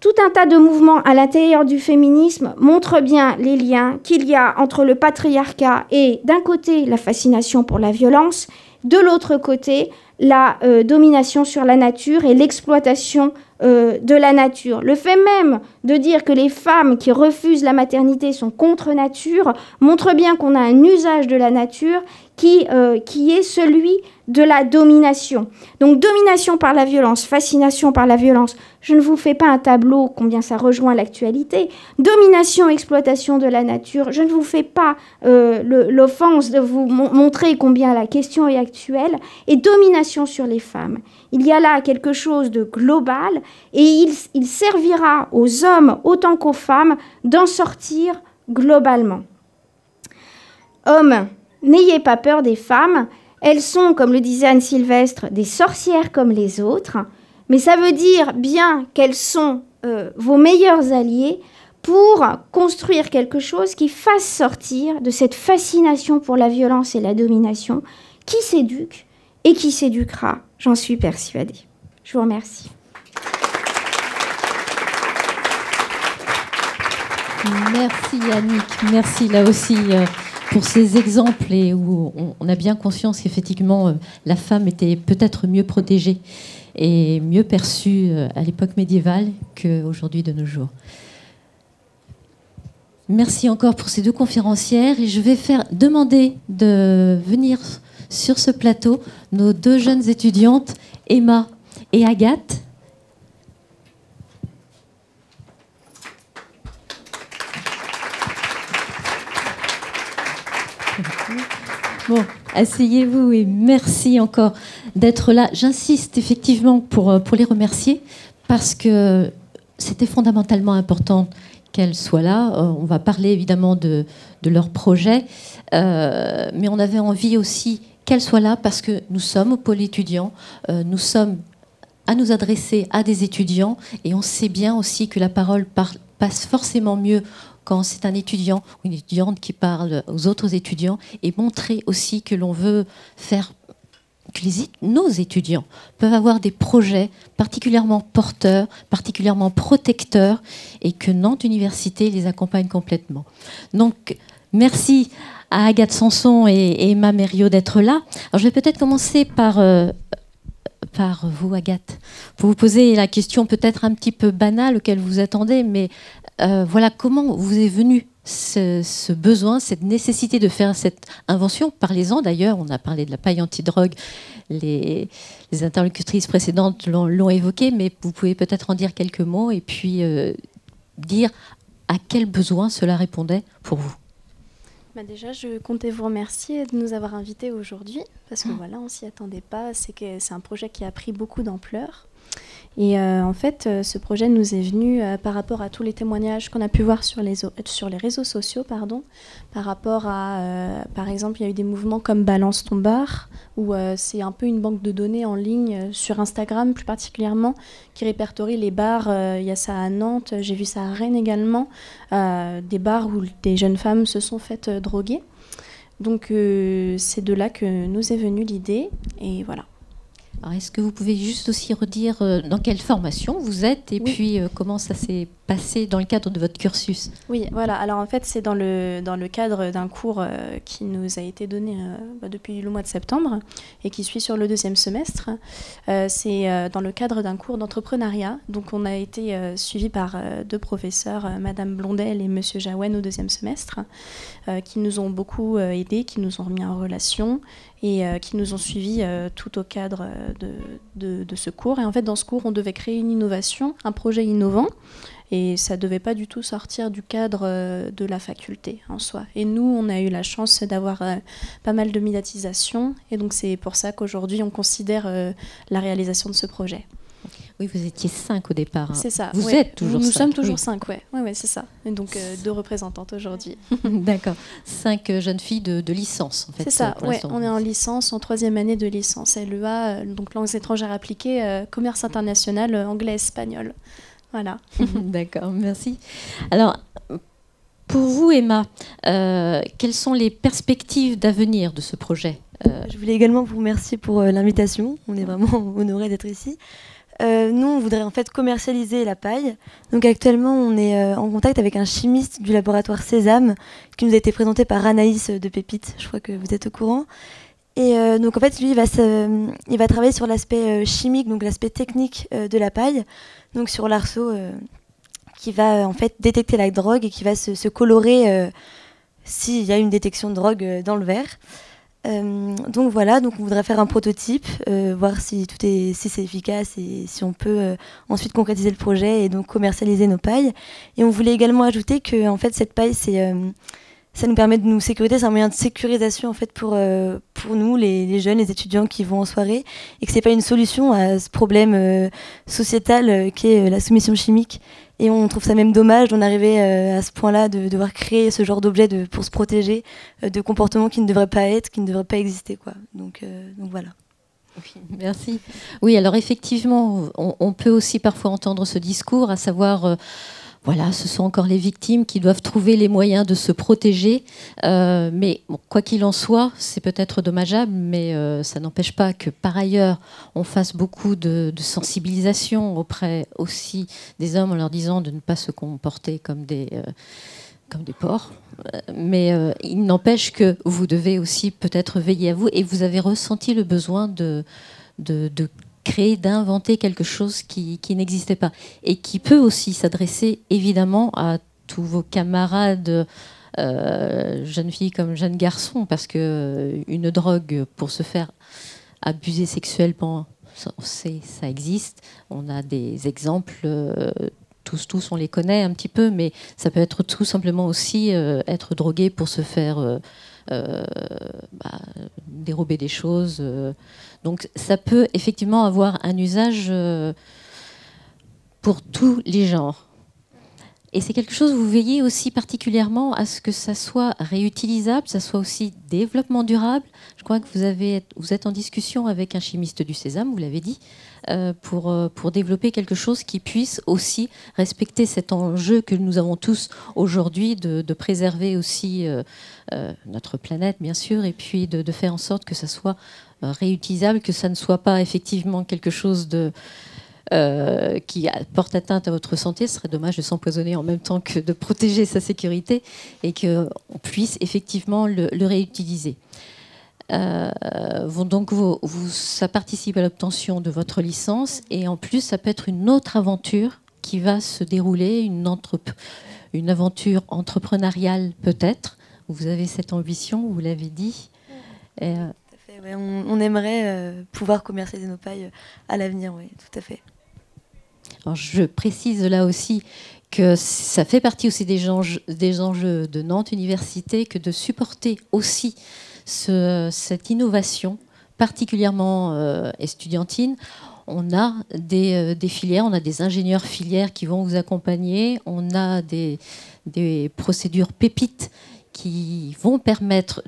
tout un tas de mouvements à l'intérieur du féminisme montrent bien les liens qu'il y a entre le patriarcat et, d'un côté, la fascination pour la violence, de l'autre côté, la euh, domination sur la nature et l'exploitation euh, de la nature. Le fait même de dire que les femmes qui refusent la maternité sont contre nature montre bien qu'on a un usage de la nature qui, euh, qui est celui de la domination. Donc domination par la violence, fascination par la violence. Je ne vous fais pas un tableau combien ça rejoint l'actualité. Domination, exploitation de la nature. Je ne vous fais pas euh, l'offense de vous montrer combien la question est actuelle. Et domination sur les femmes. Il y a là quelque chose de global et il, il servira aux hommes autant qu'aux femmes d'en sortir globalement. Hommes, n'ayez pas peur des femmes. Elles sont, comme le disait Anne Sylvestre, des sorcières comme les autres. mais ça veut dire bien quels sont euh, vos meilleurs alliés pour construire quelque chose qui fasse sortir de cette fascination pour la violence et la domination qui s'éduque et qui s'éduquera, j'en suis persuadée. Je vous remercie. Merci Yannick, merci là aussi euh, pour ces exemples et où on a bien conscience qu'effectivement euh, la femme était peut-être mieux protégée et mieux perçue euh, à l'époque médiévale qu'aujourd'hui de nos jours. Merci encore pour ces deux conférencières et je vais faire demander de venir sur ce plateau nos deux jeunes étudiantes, Emma et Agathe. Bon, asseyez-vous et merci encore d'être là. J'insiste effectivement pour, euh, pour les remercier parce que c'était fondamentalement important qu'elles soient là. Euh, on va parler évidemment de, de leur projet, euh, mais on avait envie aussi qu'elles soient là parce que nous sommes au pôle étudiant, nous sommes à nous adresser à des étudiants et on sait bien aussi que la parole passe forcément mieux quand c'est un étudiant ou une étudiante qui parle aux autres étudiants et montrer aussi que l'on veut faire que nos étudiants peuvent avoir des projets particulièrement porteurs, particulièrement protecteurs, et que Nantes Université les accompagne complètement. Donc, merci à Agathe Sanson et, Emma Mériot d'être là. Alors, je vais peut-être commencer par, euh, par vous, Agathe, pour vous poser la question peut-être un petit peu banale auquel vous attendez, mais euh, voilà comment vous est venu ce, besoin, cette nécessité de faire cette invention. Parlez-en d'ailleurs, on a parlé de la paille antidrogue, les, les interlocutrices précédentes l'ont évoqué, mais vous pouvez peut-être en dire quelques mots et puis euh, dire à quel besoin cela répondait pour vous. Bah déjà, je comptais vous remercier de nous avoir invités aujourd'hui, parce que ah. voilà, on s'y attendait pas. C'est que c'est un projet qui a pris beaucoup d'ampleur. Et euh, en fait, euh, ce projet nous est venu euh, par rapport à tous les témoignages qu'on a pu voir sur les, sur les réseaux sociaux, pardon, par rapport à, par exemple, il y a eu des mouvements comme Balance ton bar, où c'est un peu une banque de données en ligne sur Instagram plus particulièrement, qui répertorie les bars. Il y a ça à Nantes, j'ai vu ça à Rennes également, des bars où des jeunes femmes se sont faites droguer. Donc c'est de là que nous est venue l'idée, et voilà est-ce que vous pouvez juste aussi redire euh, dans quelle formation vous êtes et puis euh, comment ça s'est passé dans le cadre de votre cursus Oui, voilà. Alors en fait, c'est dans le, dans le cadre d'un cours euh, qui nous a été donné bah, depuis le mois de septembre et qui suit sur le deuxième semestre. c'est dans le cadre d'un cours d'entrepreneuriat. Donc on a été suivi par deux professeurs, Madame Blondel et Monsieur Jaouen au deuxième semestre, qui nous ont beaucoup aidés, qui nous ont remis en relation et euh, qui nous ont suivis euh, tout au cadre euh, de, de, ce cours. Et en fait, dans ce cours, on devait créer une innovation, un projet innovant. Et ça ne devait pas du tout sortir du cadre de la faculté en soi. Et nous, on a eu la chance d'avoir pas mal de médiatisation. Et donc, c'est pour ça qu'aujourd'hui, on considère la réalisation de ce projet. Oui, vous étiez cinq au départ. Hein. C'est ça. Vous êtes toujours Nous cinq. Nous sommes toujours cinq, ouais. ouais, ouais c'est ça. Et donc euh, deux représentantes aujourd'hui. D'accord. Cinq euh, jeunes filles de, licence, en fait. C'est ça, ouais. On est en licence, en troisième année de licence. LEA, euh, donc langues étrangères appliquées, commerce international, anglais, espagnol. Voilà. D'accord, merci. Alors, pour vous, Emma, quelles sont les perspectives d'avenir de ce projet Je voulais également vous remercier pour l'invitation. On est vraiment honorés d'être ici. Euh, nous, on voudrait en fait commercialiser la paille. Donc actuellement, on est euh, en contact avec un chimiste du laboratoire Sésame qui nous a été présenté par Anaïs de Pépite. Je crois que vous êtes au courant. Et euh, donc en fait, lui, il va, il va travailler sur l'aspect chimique, donc l'aspect technique de la paille, donc sur l'arceau qui va en fait détecter la drogue et qui va se, colorer s'il y a une détection de drogue dans le verre. Euh, donc voilà, donc on voudrait faire un prototype, euh, voir si tout est, si c'est efficace et si on peut euh, ensuite concrétiser le projet et donc commercialiser nos pailles. Et on voulait également ajouter que en fait cette paille c'est ça nous permet de nous sécuriser, c'est un moyen de sécurisation en fait pour, pour nous, les, jeunes, les étudiants qui vont en soirée, et que c'est pas une solution à ce problème sociétal qui est la soumission chimique. Et on trouve ça même dommage d'en arriver euh, à ce point-là, de devoir créer ce genre d'objet pour se protéger euh, de comportements qui ne devraient pas être, qui ne devraient pas exister. Quoi. Donc, euh, voilà. merci. Oui, alors effectivement, on, peut aussi parfois entendre ce discours, à savoir, euh, voilà, ce sont encore les victimes qui doivent trouver les moyens de se protéger. Euh, mais quoi qu'il en soit, c'est peut-être dommageable, mais euh, ça n'empêche pas que par ailleurs, on fasse beaucoup de, sensibilisation auprès aussi des hommes en leur disant de ne pas se comporter comme des des porcs. Mais euh, il n'empêche que vous devez aussi peut-être veiller à vous et vous avez ressenti le besoin de, créer, d'inventer quelque chose qui, n'existait pas et qui peut aussi s'adresser évidemment à tous vos camarades. Euh, jeunes filles comme jeunes garçons, parce que euh, une drogue pour se faire abuser sexuellement, ça, ça existe. On a des exemples tous, tous, on les connaît un petit peu, mais ça peut être tout simplement aussi euh, être drogué pour se faire euh, euh, bah, dérober des choses. Donc ça peut effectivement avoir un usage pour tous les genres. Et c'est quelque chose, vous veillez aussi particulièrement à ce que ça soit réutilisable, ça soit aussi développement durable. Je crois que vous, avez, êtes en discussion avec un chimiste du sésame, vous l'avez dit, euh, pour, euh, pour développer quelque chose qui puisse aussi respecter cet enjeu que nous avons tous aujourd'hui de, préserver aussi euh, notre planète, bien sûr, et puis de, faire en sorte que ça soit réutilisable, que ça ne soit pas effectivement quelque chose de euh, qui porte atteinte à votre santé, ce serait dommage de s'empoisonner en même temps que de protéger sa sécurité et qu'on puisse effectivement le, réutiliser. Euh, donc vous, ça participe à l'obtention de votre licence et en plus ça peut être une autre aventure qui va se dérouler, une, aventure entrepreneuriale peut-être. Vous avez cette ambition, vous l'avez dit. Euh, on, aimerait pouvoir commercialiser nos pailles à l'avenir, oui, tout à fait je précise là aussi que ça fait partie aussi des enjeux, de Nantes Université que de supporter aussi cette innovation particulièrement euh, estudiantine. On a des, euh, des, filières, on a des ingénieurs filières qui vont vous accompagner, on a des procédures pépites qui vont permettre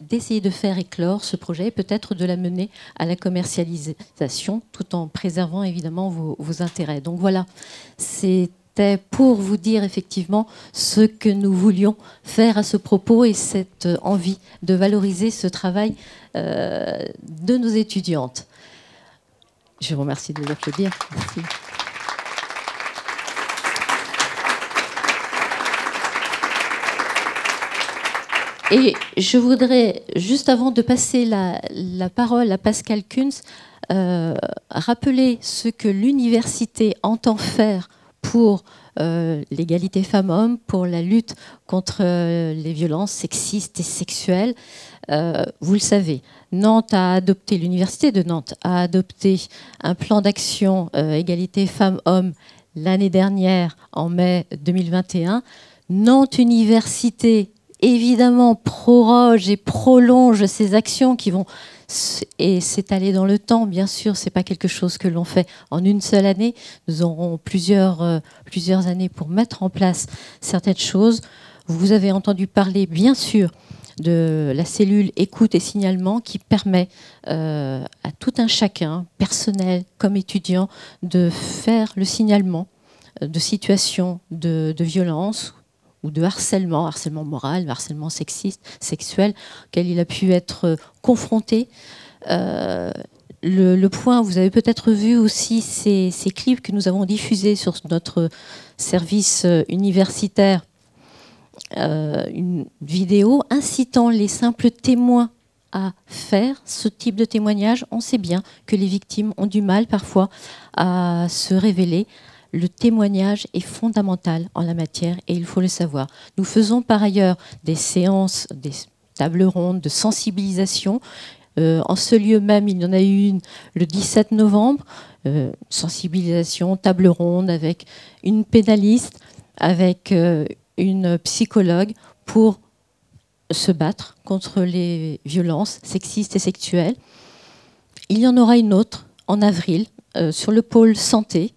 d'essayer de faire éclore ce projet et peut-être de l'amener à la commercialisation tout en préservant évidemment vos, intérêts. Donc voilà, c'était pour vous dire effectivement ce que nous voulions faire à ce propos et cette envie de valoriser ce travail euh, de nos étudiantes. Je vous remercie de vous applaudir. Merci. Et je voudrais, juste avant de passer la, parole à Pascal Kunz, euh, rappeler ce que l'université entend faire pour euh, l'égalité femmes-hommes, pour la lutte contre euh, les violences sexistes et sexuelles. vous le savez, Nantes a adopté, l'université de Nantes a adopté un plan d'action égalité femmes-hommes l'année dernière, en mai 2021. Nantes Université évidemment proroge et prolonge ces actions qui vont s'étaler dans le temps, bien sûr, c'est pas quelque chose que l'on fait en une seule année. Nous aurons plusieurs, euh, plusieurs années pour mettre en place certaines choses. Vous avez entendu parler, bien sûr, de la cellule écoute et signalement qui permet euh, à tout un chacun, personnel comme étudiant, de faire le signalement de situations de violence ou de harcèlement, harcèlement moral, harcèlement sexiste, sexuel, auquel il a pu être euh, confronté. Euh, le, point, vous avez peut-être vu aussi ces, clips que nous avons diffusés sur notre service euh, universitaire, une vidéo incitant les simples témoins à faire ce type de témoignage. On sait bien que les victimes ont du mal parfois à se révéler, le témoignage est fondamental en la matière et il faut le savoir. Nous faisons par ailleurs des séances, des tables rondes de sensibilisation. Euh, en ce lieu même, il y en a eu une le 17 novembre, euh, sensibilisation, table ronde avec une pénaliste, avec euh, une psychologue pour se battre contre les violences sexistes et sexuelles. Il y en aura une autre en avril sur le pôle santé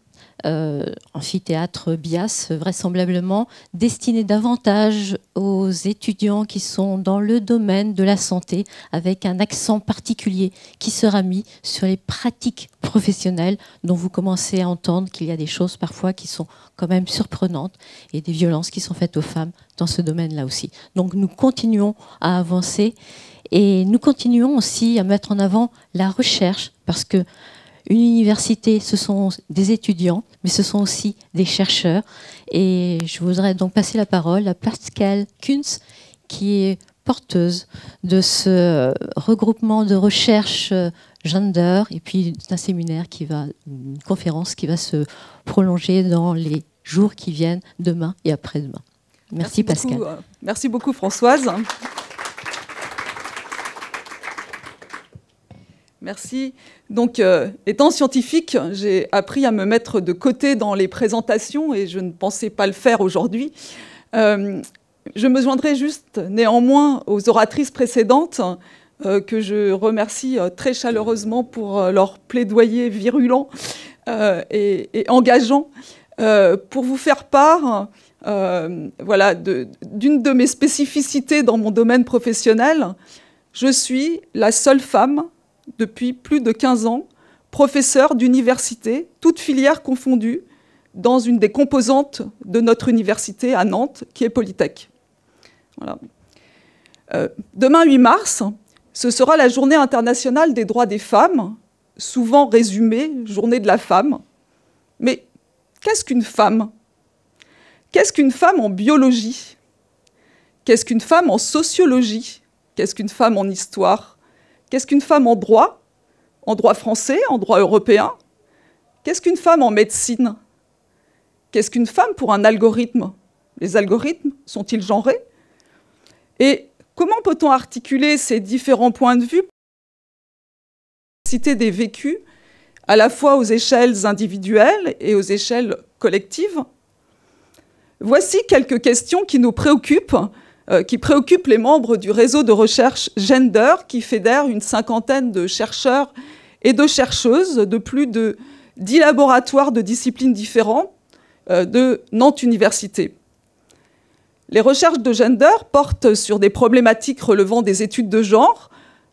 amphithéâtre Bias, vraisemblablement, destiné davantage aux étudiants qui sont dans le domaine de la santé, avec un accent particulier qui sera mis sur les pratiques professionnelles, dont vous commencez à entendre qu'il y a des choses parfois qui sont quand même surprenantes et des violences qui sont faites aux femmes dans ce domaine-là aussi. Donc nous continuons à avancer et nous continuons aussi à mettre en avant la recherche parce que une université, ce sont des étudiants, mais ce sont aussi des chercheurs. Et je voudrais donc passer la parole à Pascal Kunz, qui est porteuse de ce regroupement de recherche gender et puis d'un séminaire qui va, une conférence qui va se prolonger dans les jours qui viennent, demain et après-demain. Merci, Pascal. Euh, merci beaucoup Françoise. Merci. Donc, euh, étant scientifique, j'ai appris à me mettre de côté dans les présentations et je ne pensais pas le faire aujourd'hui. Euh, je me joindrai juste néanmoins aux oratrices précédentes euh, que je remercie très chaleureusement pour leur plaidoyer virulent et, et, engageant pour vous faire part voilà, d'une de mes spécificités dans mon domaine professionnel. Je suis la seule femme depuis plus de 15 ans, professeur d'université, toutes filières confondues, dans une des composantes de notre université à Nantes, qui est Polytech. Euh, demain 8 mars, ce sera la journée internationale des droits des femmes, souvent résumée journée de la femme. Mais qu'est-ce qu'une femme? Qu'est-ce qu'une femme en biologie? Qu'est-ce qu'une femme en sociologie? Qu'est-ce qu'une femme en histoire? Qu'est-ce qu'une femme en droit En droit français, en droit européen Qu'est-ce qu'une femme en médecine? Qu'est-ce qu'une femme pour un algorithme? Les algorithmes sont-ils genrés? Et comment peut-on articuler ces différents points de vue citer des vécus à la fois aux échelles individuelles et aux échelles collectives? Voici quelques questions qui nous préoccupent euh, qui préoccupe les membres du réseau de recherche Gender, qui fédère une cinquantaine de chercheurs et de chercheuses de plus de dix laboratoires de disciplines différentes euh, de Nantes Université. Les recherches de gender portent sur des problématiques relevant des études de genre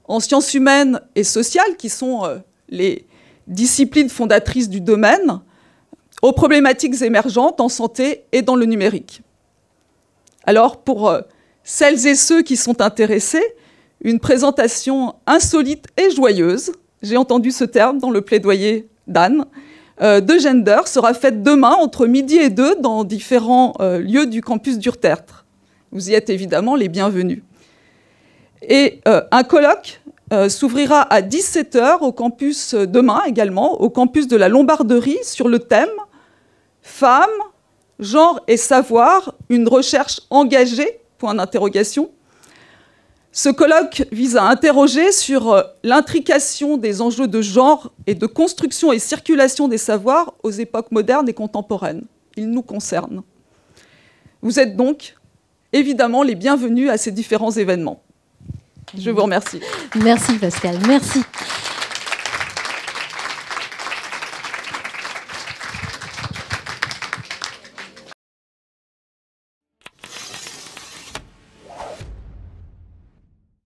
en sciences humaines et sociales, qui sont euh, les disciplines fondatrices du domaine, aux problématiques émergentes en santé et dans le numérique. Alors, pour celles et ceux qui sont intéressés, une présentation insolite et joyeuse, j'ai entendu ce terme dans le plaidoyer d'Anne, euh, de gender sera faite demain entre midi et deux dans différents euh, lieux du campus d'Urtertre. Vous y êtes évidemment les bienvenus. Et euh, un colloque s'ouvrira à 17h au campus demain également, au campus de la Lombarderie, sur le thème Femmes, genre et savoir, une recherche engagée Point d'interrogation. Ce colloque vise à interroger sur euh, l'intrication des enjeux de genre et de construction et circulation des savoirs aux époques modernes et contemporaines. Il nous concerne. Vous êtes donc évidemment les bienvenus à ces différents événements. Je vous remercie. Merci Pascal, merci.